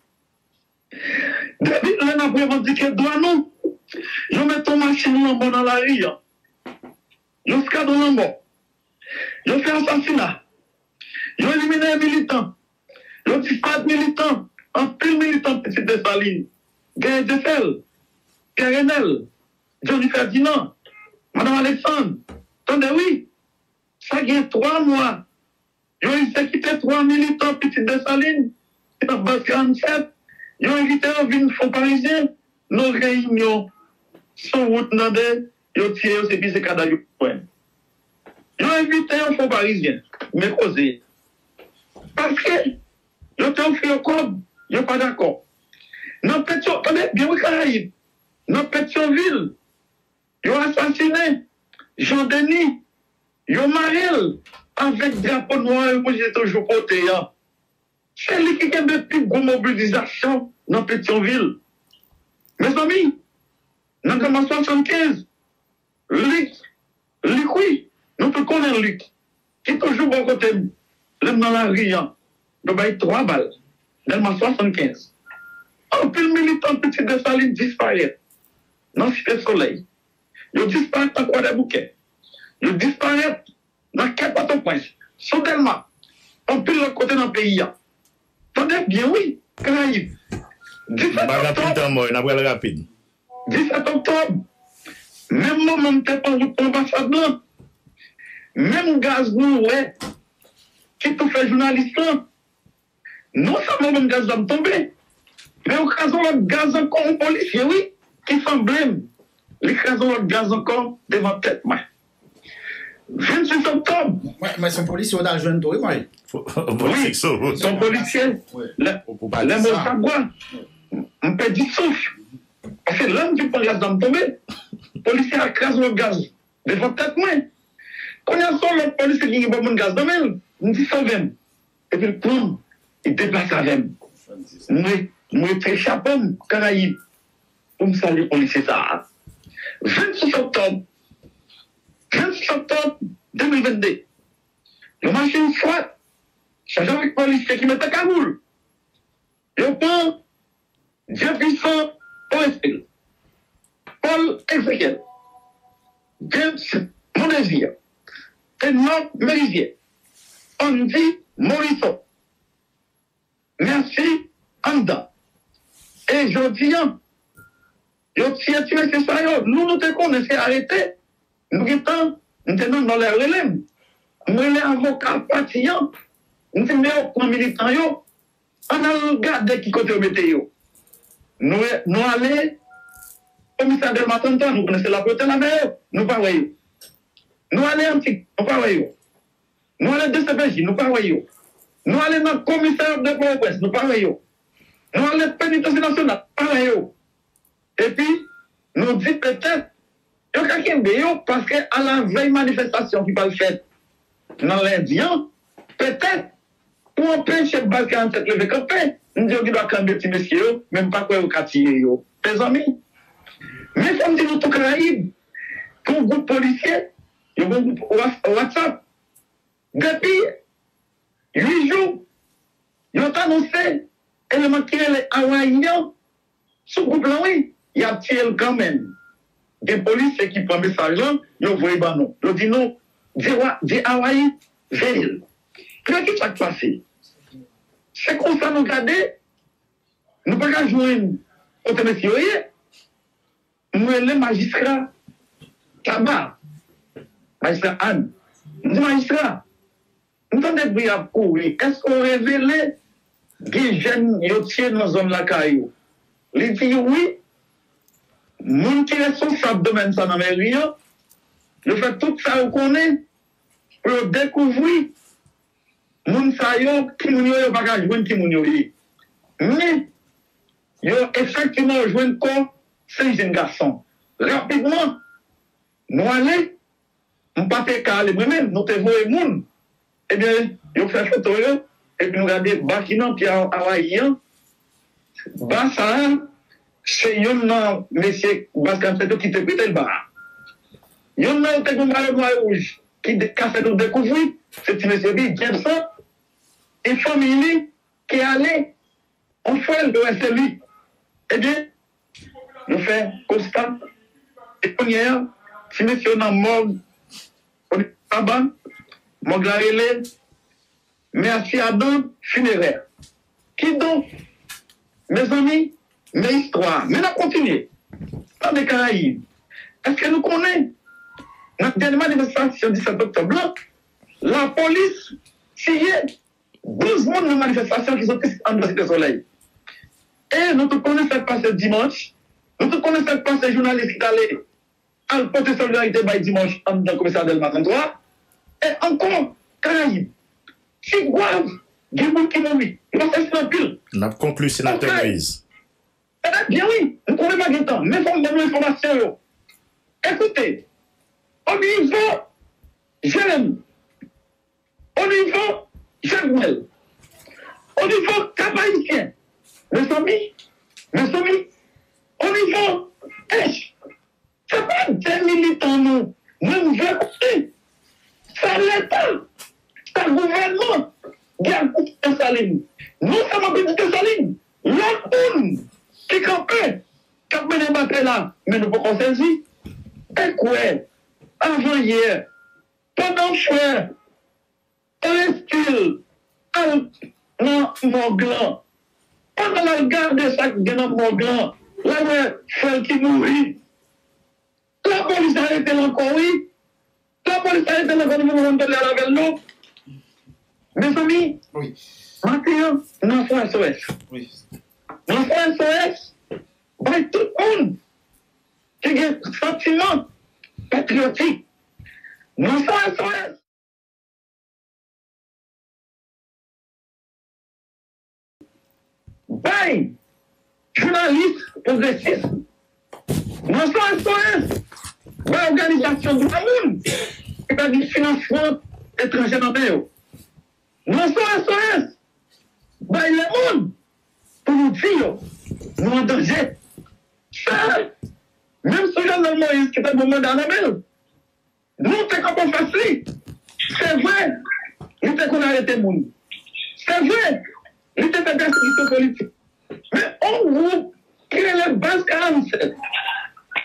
Depuis l'on a revendiqué droit nous, nous mettons machine lambo dans la rue. Nous scadons lambo. Nous fait assassinat. Nous éliminé les militants. Nous disparat militants. En pile militant petit de Saline. Gaël Defel. Karenel. Johnny Ferdinand. Madame Alexandre. Attendez, oui. Ça gagne trois mois. Ils ont exécuté trois militants petit de Saline. Dans base 47. Ils ont invité un vin fonds parisien. Nos réunions. Sans route, nan. Ils ont tiré au service de cadavre. Ils ont invité un fonds parisien. Mais causé. Parce que, ils ont fait un code. Ils sont pas d'accord. Dans Pétion, bien oui, Caraïbes. Dans Pétionville, ils ont assassiné Jean-Denis. Ils ont marié avec drapeau noir et moi j'ai toujours porté. Se li ki gen de pi gwo mobilizasyon nan Petionville. Mes ami, nan koman 75, lik, lik wii, nou pe konen lik, ki toujou bon kote, lem nan la riyan, do bayi 3 bal, nan man 75. An pil militant piti de salin disparèt, nan site soley. Yo disparèt nan kwa de bouke. Yo disparèt nan kèp ato pwens. Soudèlman, an pil lè kote nan peyi yan. Peut-être bien, oui, Caraïbes. 17 octobre. 17 octobre. Même moi, je n'étais pas ambassade. Même gaz, nous, ouais, qui tout fait journaliste, non seulement même gaz va tomber, mais occasion le gaz encore aux policiers, oui, qui semblent. L'écrason le gaz encore devant tête, moi. 28 octobre. Mwen son polis yo dal jwen tou e mwen. Son polisye. Lè mwen sa gwa. Mwen pe di souf. Ase lèm ki pon la dam tombe. Polisye akras lò gaz. Devan tèt mwen. Kon yon son lò polisye ki yon bon moun gaz domel. Mwen di sa vèm. E pi l'poum. E depla sa vèm. Mwen te chapon karayib. Pou msa li polisye sa. 28 octobre. 26 octobre 2022, le machine soit, chargé avec le policier qui met à Kaboul. Je prends Jefferson Oespel, Paul Ezekiel, James Mondésir, Edmond Merisier, Andy Morisson, Merci, Anda. Et je dis, je tiens, tu nous, nous te connaissons arrêté. Mwen ki tan, mwen te nan nan lè relèm. Mwen lè avokal patiyan. Mwen te mè yo kon militan yo. An al gade ki kote yo bete yo. Nou e, alè, komisan del matantan, nou konese la pote la mè yo. Nou pa wè yo. Nou alè antik, nou pa wè yo. Nou alè de sepeji, nou pa wè yo. Nou alè nan komisan de Port-au-Prince, nou pa wè yo. Nou alè penitensi nasyonal, pa wè yo. E pi, nou di petèp, Yo kakembe yo, paske a la vey manifestasyon ki pal fèt nan lèndiyan, petèt, pou anpeche bal 47 leve kapè, nou diyo ki do akande ti meske yo, menm pa kwe yo katiye yo. Pe zami, men fèm di nou tou kraib, pou goup polisye, yo goun goup WhatsApp, depi, 8 jou, yo t'anonsè, eleman kirele awayan, sou goup lawi, ya ptiye l kanmen. Des policiers qui prennent message ils envoient ban non. Ils disent non, dis wa- dis Hawaï, là, qu'est-ce qui s'est passé? C'est comme ça nous garder, nous pas qu'à jouer au monsieur, nous les magistrats, tabac, magistrat Anne, nous disons magistrat, nous avons des bruits à courir. Est-ce qu'on révèle des jeunes qui sont dans la zone de la caillou? Les dit oui, moun ki responsable domen sa nan meri yo, yo fè tout sa ou konen, pou yo dekouvri, moun sa yo, ki moun yo yo baka jwen ki moun yo yi. Me, yo efektivman jwen kon, se jen gason. Rapidman, nou ale, nou pate ka ale bremen, nou te voye moun, eh ebyen, yo fè foto yo, ebyen nou gade bakinan ki awa yi an, basa an, c'est yon nan, Baskan Seto qui te pète le bar. Yon nan, te kon bare noir rouge, qui casse tout découvrir, c'est un monsieur bi, on fait le SLI. Eh nan mort, on est tabac, mon glarélé, merci à don funéraire. Qui donc, mes amis, men histwa, men ap kontinye. Pan de Karaib, eske nou konen? Nan denman manifestasyon 17 oktoblok, la polis siye 12 moun nan manifestasyon ki sotis an dosi de soley. E nou te konen se pase dimanche, nou te konen se pase jounalist kale al pote solidarite bay dimanche an dan komisar del Matandwa, e ankon Karaib, si gwav, gen moun ki moui, nan se se pil. Nan konklu senatè Moïse. Eh bien, oui, nous connaissons pas temps, mais il faut me donner l'information. yo. Écoutez, au niveau jeune, au niveau jeune, au niveau capaïtien, mes amis, mes au niveau H, c'est pas des militants, nous, nous nous écouter. C'est l'État, c'est le gouvernement qui a coupé Saline. Nous sommes petit Saline, l'autre monde qui campait, qui a mené battre là, mais nous pouvons saisir. Et quoi, avant hier, pendant que un style, un non, mon gland, pendant la garde de ça qui est dans mon gland, là, ouais, celle qui mourit, la police a arrêté encore, oui. La police a arrêté encore, nous avons donné avec nous. Mes amis, Oui. maintenant, nous avons SOS. Oui. Mwen fè SOS, bay tout moun ki gen sentimen patriotik. Mwen fè SOS. Bay jounalist progresist. Mwen fè SOS. Bay organizasyon do moun ki pa di finansman etranje nan beyo. Mwen fè SOS. Bay le moun pou nou di yo, nou an doje. Sè, mèm sou jan nan Moïse ki te gouman dan amel, nou te kon kon fasli. Sè vwe, nou te kon arete moun. Sè vwe, nou te te gas kito politik. Mè on wou kire le baske anse.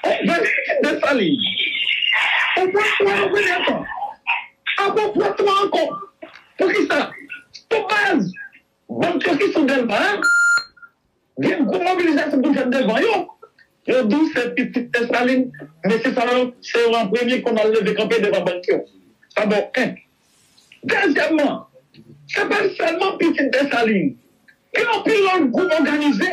On vwe de sali. On pou an pou an vwe de akon. An pou pou an pou an kon. Pou ki sa? Pou baz. Bon, pou ki sou del ba, an? gen kou mobilizasyon pou fèm devan yo. Yo dou se pitit Stalin, mesi Salon, se yo an premye kon al leve kampè devan bank yo. Sa bon, en. Dezyèmman, se pa selman pitit Stalin, ki an pil an goup organizè,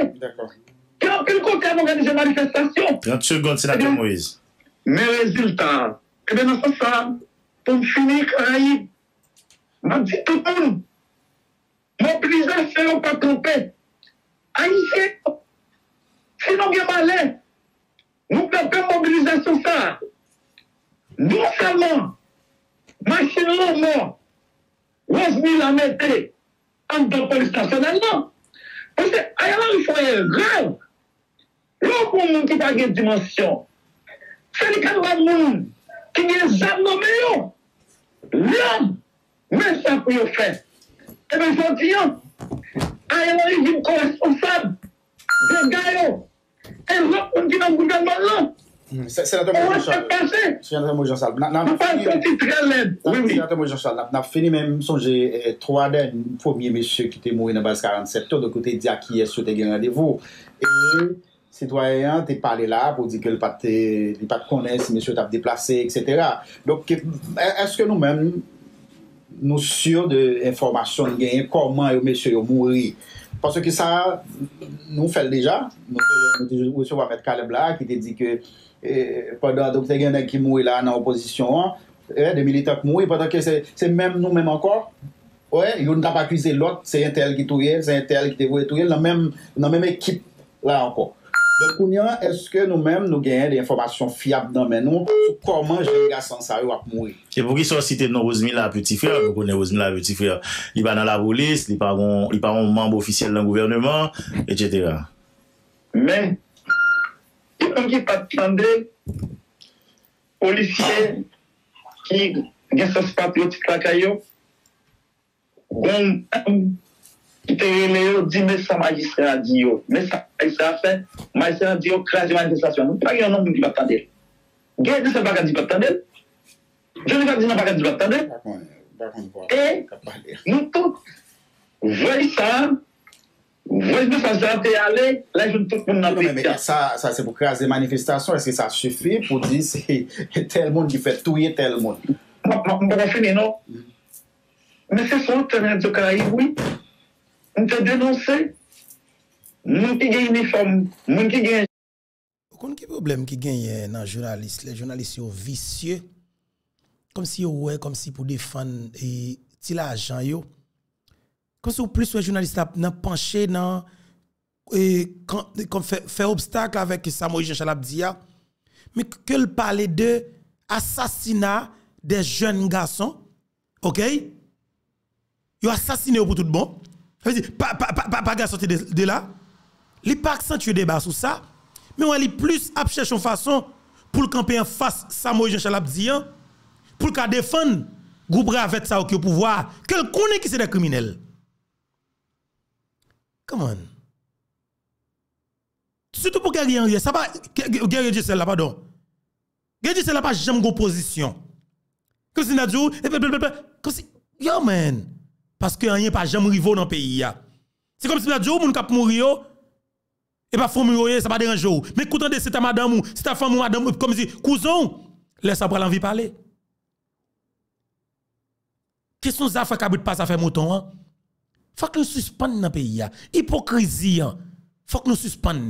ki an pil kote an organizè manifestasyon. 30 seconde, senatè eh Moïse. Men rezultat, ebe eh nan sa sa, pou m fini Karaib, nan di tout moun, mobilizasyon pa kampè, Aishe, si nou gen malen, nou pepe mobilizasyon sa. Non salman, masin lorman, waz mi la mette an dan polis nasyonal nan. Pwese, ayalan yon foyen grav. Lò pou moun ki pa gen dimensyon. Se li kan wad moun ki gen zan nomen yo. Lò, men sa pou yo fè. E ben fò diyan, Et l'autre monde qui est dans le gouvernement, là, Sénateur Moïse Jean-Charles. Sénateur Moïse Jean-Charles. N'a- n'a- Nous pas fini- dans base 47 de côté dit à qui est-ce que tu as rendez-vous. Et citoyen t'es parlé là pour dire que le pas te- il pas te connaît si monsieur t'a déplacé, etc. Donc, que- est-ce que nou syo de informasyon genyen koman yo mesye yo mouri. Pansè ki sa nou fel deja, nou te ou se wamet Kaleb la ki te di ke eh, padan do te genyen ki mouri la nan oposisyon an, eh, de militant mouri, padan ke se mèm nou mèm ankor, ouais, yo nou tap akwize lot, se yon tel ki touye, se yon tel ki te vouye touye, nan mèm ekip la ankor. Don kounyan, eske nou menm nou genyen de informasyon fiyab nan men nou sou koman jen gasan sa yo ap moui. E pou ki son site nou Ozmila Petit Frère, nou konen Ozmila Petit Frère, li pa nan la bolis, li pa an mamb ofisyel nan gouvernement, etc. Men, yon ki patande polisye ki gen sos patriotik la kayo, bon, Ite reme yo, di me sa magistre a di yo. Me sa magistre a fe, magistre a di yo, krasi manifestasyon. Nou pa gen yon nom di bat tande. Gen di se baka di bat tande. Je ne ka di nan baka di bat tande. E, nou tout, vwe sa, vwe de sa jante ale, la joun tout moun nan pe. Sa, sa se pou krasi manifestasyon, eske sa chefi pou di se tel moun ki fe touye tel moun. Mwen pa fene nou. Mwen se son teren de Karaib, oui. On te dénoncé. Nous qui gagnons uniforme, nous qui gagnons Kon ki problem ki genye nan journaliste, les journalistes yo vicieux, comme si ouais, comme si pour défendre et l'argent yo. Comme si plus ouais journaliste la- nan penché nan et quand fait, fait obstacle avec ça Moïse Jean-Charles Abdia, mais que le parler de assassinat des jeunes garçons, OK? Yo assassiné pour tout bon. Ça dire pas pas pas, pas garçon de, de là. Li pas accentuer débat sur ça, mais on li plus à chercher une façon pour le camper en face Samoï Jean-Charles Abdian pour le défendre groupe avec ça au pouvoir, quel qui c'est des criminels? Come on. Surtout pour Gary Henry, ça pas Gary Dieu là pardon. Gary Dieu là pas position. Comme si n'a dit et puis comme si yo man parce que rien pas jamais rivo dans le pays. C'est comme si n'a dit moun k'ap mourir et pas faut mourir ça pas déranger. Mais écoutez c'est ta madame ou c'est ta femme ou madame comme si cousin laisse ça prendre envie parler. Question ça fait qu'abit pas ça fait mouton hein? Faut que nous suspendre dans le pays. Hypocrisie hein. Faut que nous suspendre.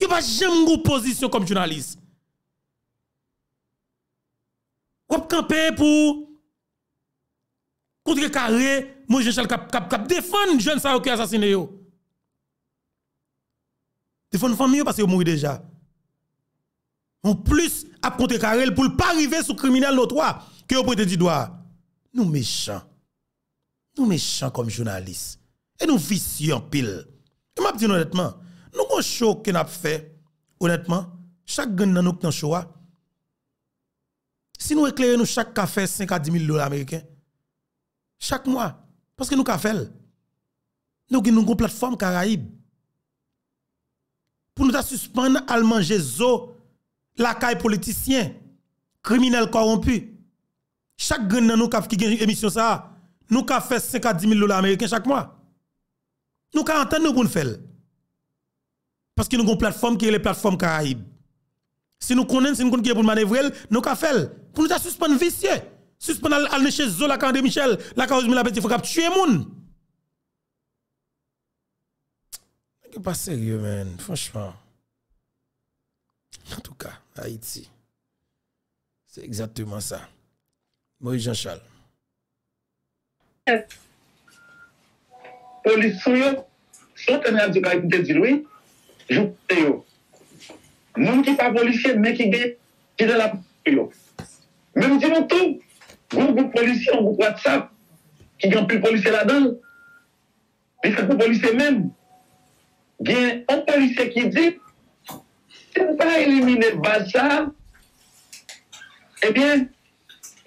Il va jamais une position comme journaliste. Ou camper pour contre carré, moi Jean-Charles cap cap cap défendre jeune ça qui assassiné yo. Défendre famille parce que mouri déjà. En plus à contre carré pour pas arriver sous criminel l'autre que vous prêtez du doigt. Nous méchants. Nous méchants comme journalistes. Et nous vicieux en pile. Et m'a dit honnêtement, nous avons show que nous fait honnêtement, chaque gagne dans nous dans show a, si nous éclairons chaque café 5 à 10 000 dollars américains, chaque mois, parce que nous café, nous avons une plateforme Caraïbe. Pour nous suspendre à manger zo, la caille politicien, criminel corrompu. Chaque grain nous qui gagne émission ça, nous avons fait 5 à 10 000 dollars américains chaque mois. Nous avons entendre nous nous faire. Parce que nous avons une plateforme qui est la plateforme Caraïbe. Si nous connaissons, si nous connaissons pour manœuvrer, nous avons fait. Pour nous suspendre vicieux. Suspend al chez Zo, la André Michel, la cause la petite, il faut qu'il tuer moun. C'est pas sérieux, man, franchement. En tout cas, Haïti, c'est exactement ça. Moïse Jean-Charles. Polis sou yo, sou tene a djokay ki te di lwi, joute yo. Moun ki pa polisye, men ki de, ki de la yo. Men di nou tou, groupe groupe policier, un groupe WhatsApp, qui gagne plus policier là-dedans, il fait pour policier même. Il y a un policier qui dit, si nous pas éliminer Bassa, eh bien,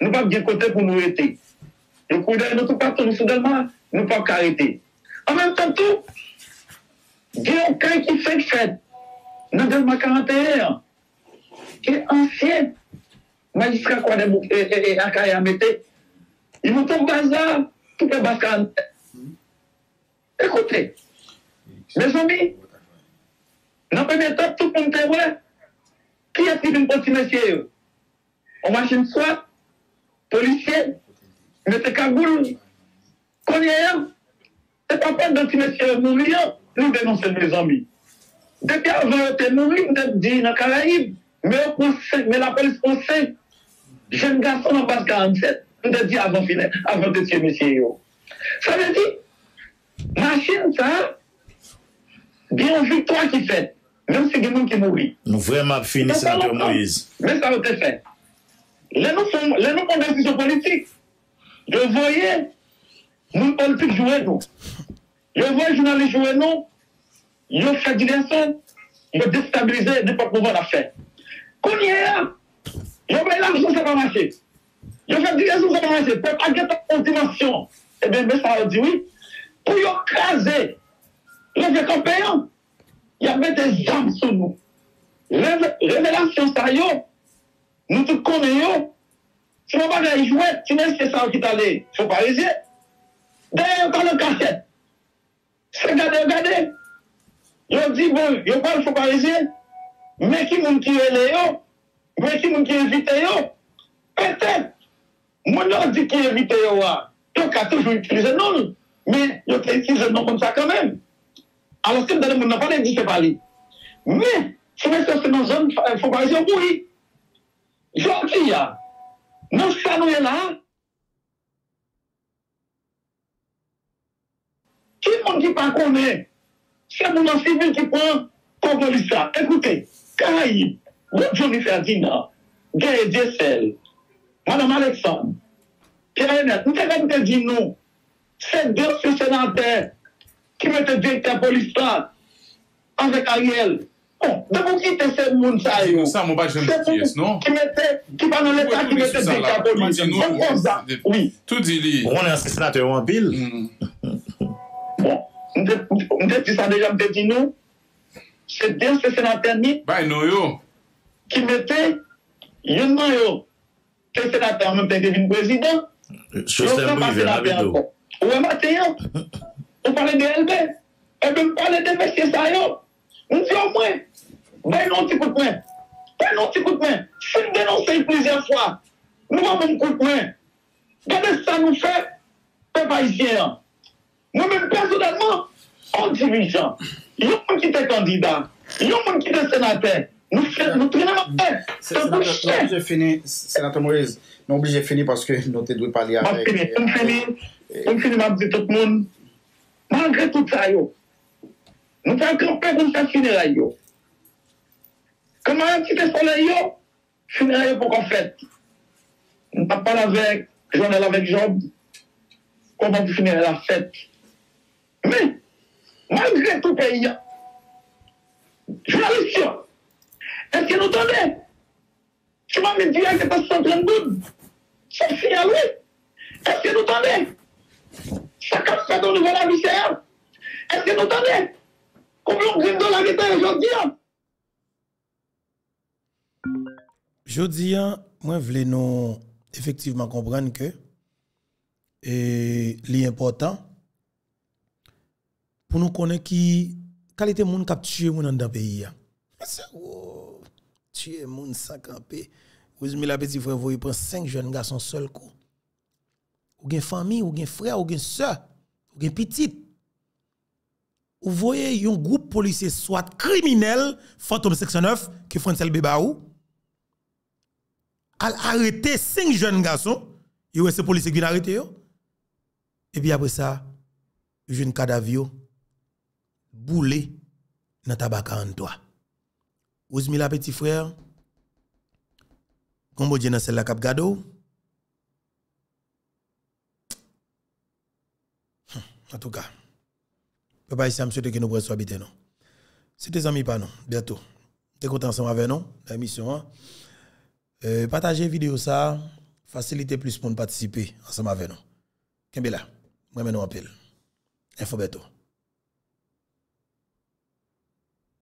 nous pas bien côté pour nous arrêter. Le coup tout partout, nous soudainement, nous pas arrêter. En même temps, tout, il y a un qui fait fête. Dans Delma 41, et ancien magistrat quoi de et, et, Mete. Ils nous bazar, tout bascan. Écoutez, mes amis, dans le premier temps, tout le monde est vrai. Qui est-ce qui vient continuer monsieur En machine soit, policier, mettez cagoule, qu'on est, c'est pas peine de monsieur mourir, nous dénonçons mes amis. Depuis avant, on était mourir, on était dit dans Caraïbes, on mais la police conseille, jeune garçon en base 47, on a dit avant, finir, avant de tuer monsieur. Ça veut dire, machine, ça, bien victoire qui fait, même si gens qui mourent. Nous vraiment fini, sénateur Moïse. Mais ça a été fait. Les nous font les nous décision politique. Je voyais, nous politiques jouer nous. Je voyais les journalistes jouer nous. Fait. Ils ont déstabilisé de ne pas pouvoir la faire. Quand il y a, Yo bay la msou se pa manche. Yo fèk di rezou se pa manche. Pèp agèt an dimensyon. E ben bè sa yo di wè. Pou yo kaze leve kampeyon, ya mè de zam sou nou. Revelasyon sa yo, nou tout kone yo, si mè bagè yi jwè, si mè se sa yo ki talè, sou parizye, dè yo kan lè kaset. Se gade, gade, yo di bon, yo pal sou parizye, mè ki moun ki wè le yo, mwen si moun ki evite yo, petèp, moun yo di ki evite yo wa, yo ka toujou itilize non, men yo te itilize non kon sa kanmen. Alors se mdane moun nan pale, di se pale. Men, se mwen se se nan zon eh, fokwazyon pou yi, jodi ya, nan sa nou e la, ki moun ki pa konen, se moun nan sivil ki pon, kon do lisa. Ekoute, Karayib, Groupe Johnny Ferdinand, Gaye Dessel, Madame Alexandre, Pierre-Henette, nou te kon te di nou, se dosye senantè, ki mette direktè polistan, anvek Ariel, Bon, de pou ki te se moun sa yo. Sa moun ba jen de piyes, non? Ki mette, ki pa nan l'Etat, ki mette dekaboli. Moun kon sa, oui. Tout di li. Moun an sesenate yo an pil. Bon, mwen te ti sa deja mwen te ti nou, se den sesenate ni. Bay nou yo. Qui mettait, yon nan yo, que sénateur en même temps vin président. Joseph sénateur vidéo. encore. Ouais, Mathéo, on parlait de LB, et bien on parlait de messieurs ça yo. On dit au moins, ben non, coup de main. Ben non, coup de main. Si nous dénonçons plusieurs fois, nous avons un coup de main. Regardez ça nous fait, peuple haïtien. Moi-même, personnellement, en dirigeant, il y a un qui était candidat, il y a un qui était sénateur. Nou tou nan apè. Senator, nou obje fini, Senator Moïse, nou obje fini paske nou te dwe pali bon, avèk. Mwen fini, mwen fini mwen apdi tout moun. Malgré tout sa yo, nou sa akropè kon sa finera yo. Kama yon ti te sole yo, finera yo pou kon fèt. Mwen pa pal avèk, jounel avèk job, kon pa pou finera la fèt. Mè, malgré tout pe yon, jounalist yo, est-ce que nous entendez? Tu m'as mis direct que c'est 132. C'est signalé. Est-ce que nous entendez? Ça capte fait dans le nouvel aviseur. Est-ce que nous entendez? Combien dans la guitare aujourd'hui? hein? Jodi an, moi vle nou effectivement comprendre que et li important pour nous connaître qui qualité moun k'ap tuer moun dans pays. C'est oh, tuer moun sans camper. Vous mi la petit frère vous prend cinq jeunes garçons seul coup. Ou famille, ou gen frère, ou gen sœur, ou gen petite. Ou voyez un groupe policier soit criminel, fantôme section 9 qui celle Bebaou al arrêter cinq jeunes garçons, il y a ces policiers qui viennent arrêter. Et puis après ça, jeune cadavre boulé dans tabac 43. Ouzmi la petit frère, Kombo Dieu dans celle la cap gado. En tout cas, papa ici, souhaite que nous puissions habiter non? C'était amis pas non, bientôt. T'es content ensemble avec nous, l'émission. Hein? Euh, vidéo ça, faciliter plus pour nous participer ensemble avec nous. Kembela, moi maintenant appel. Info beto.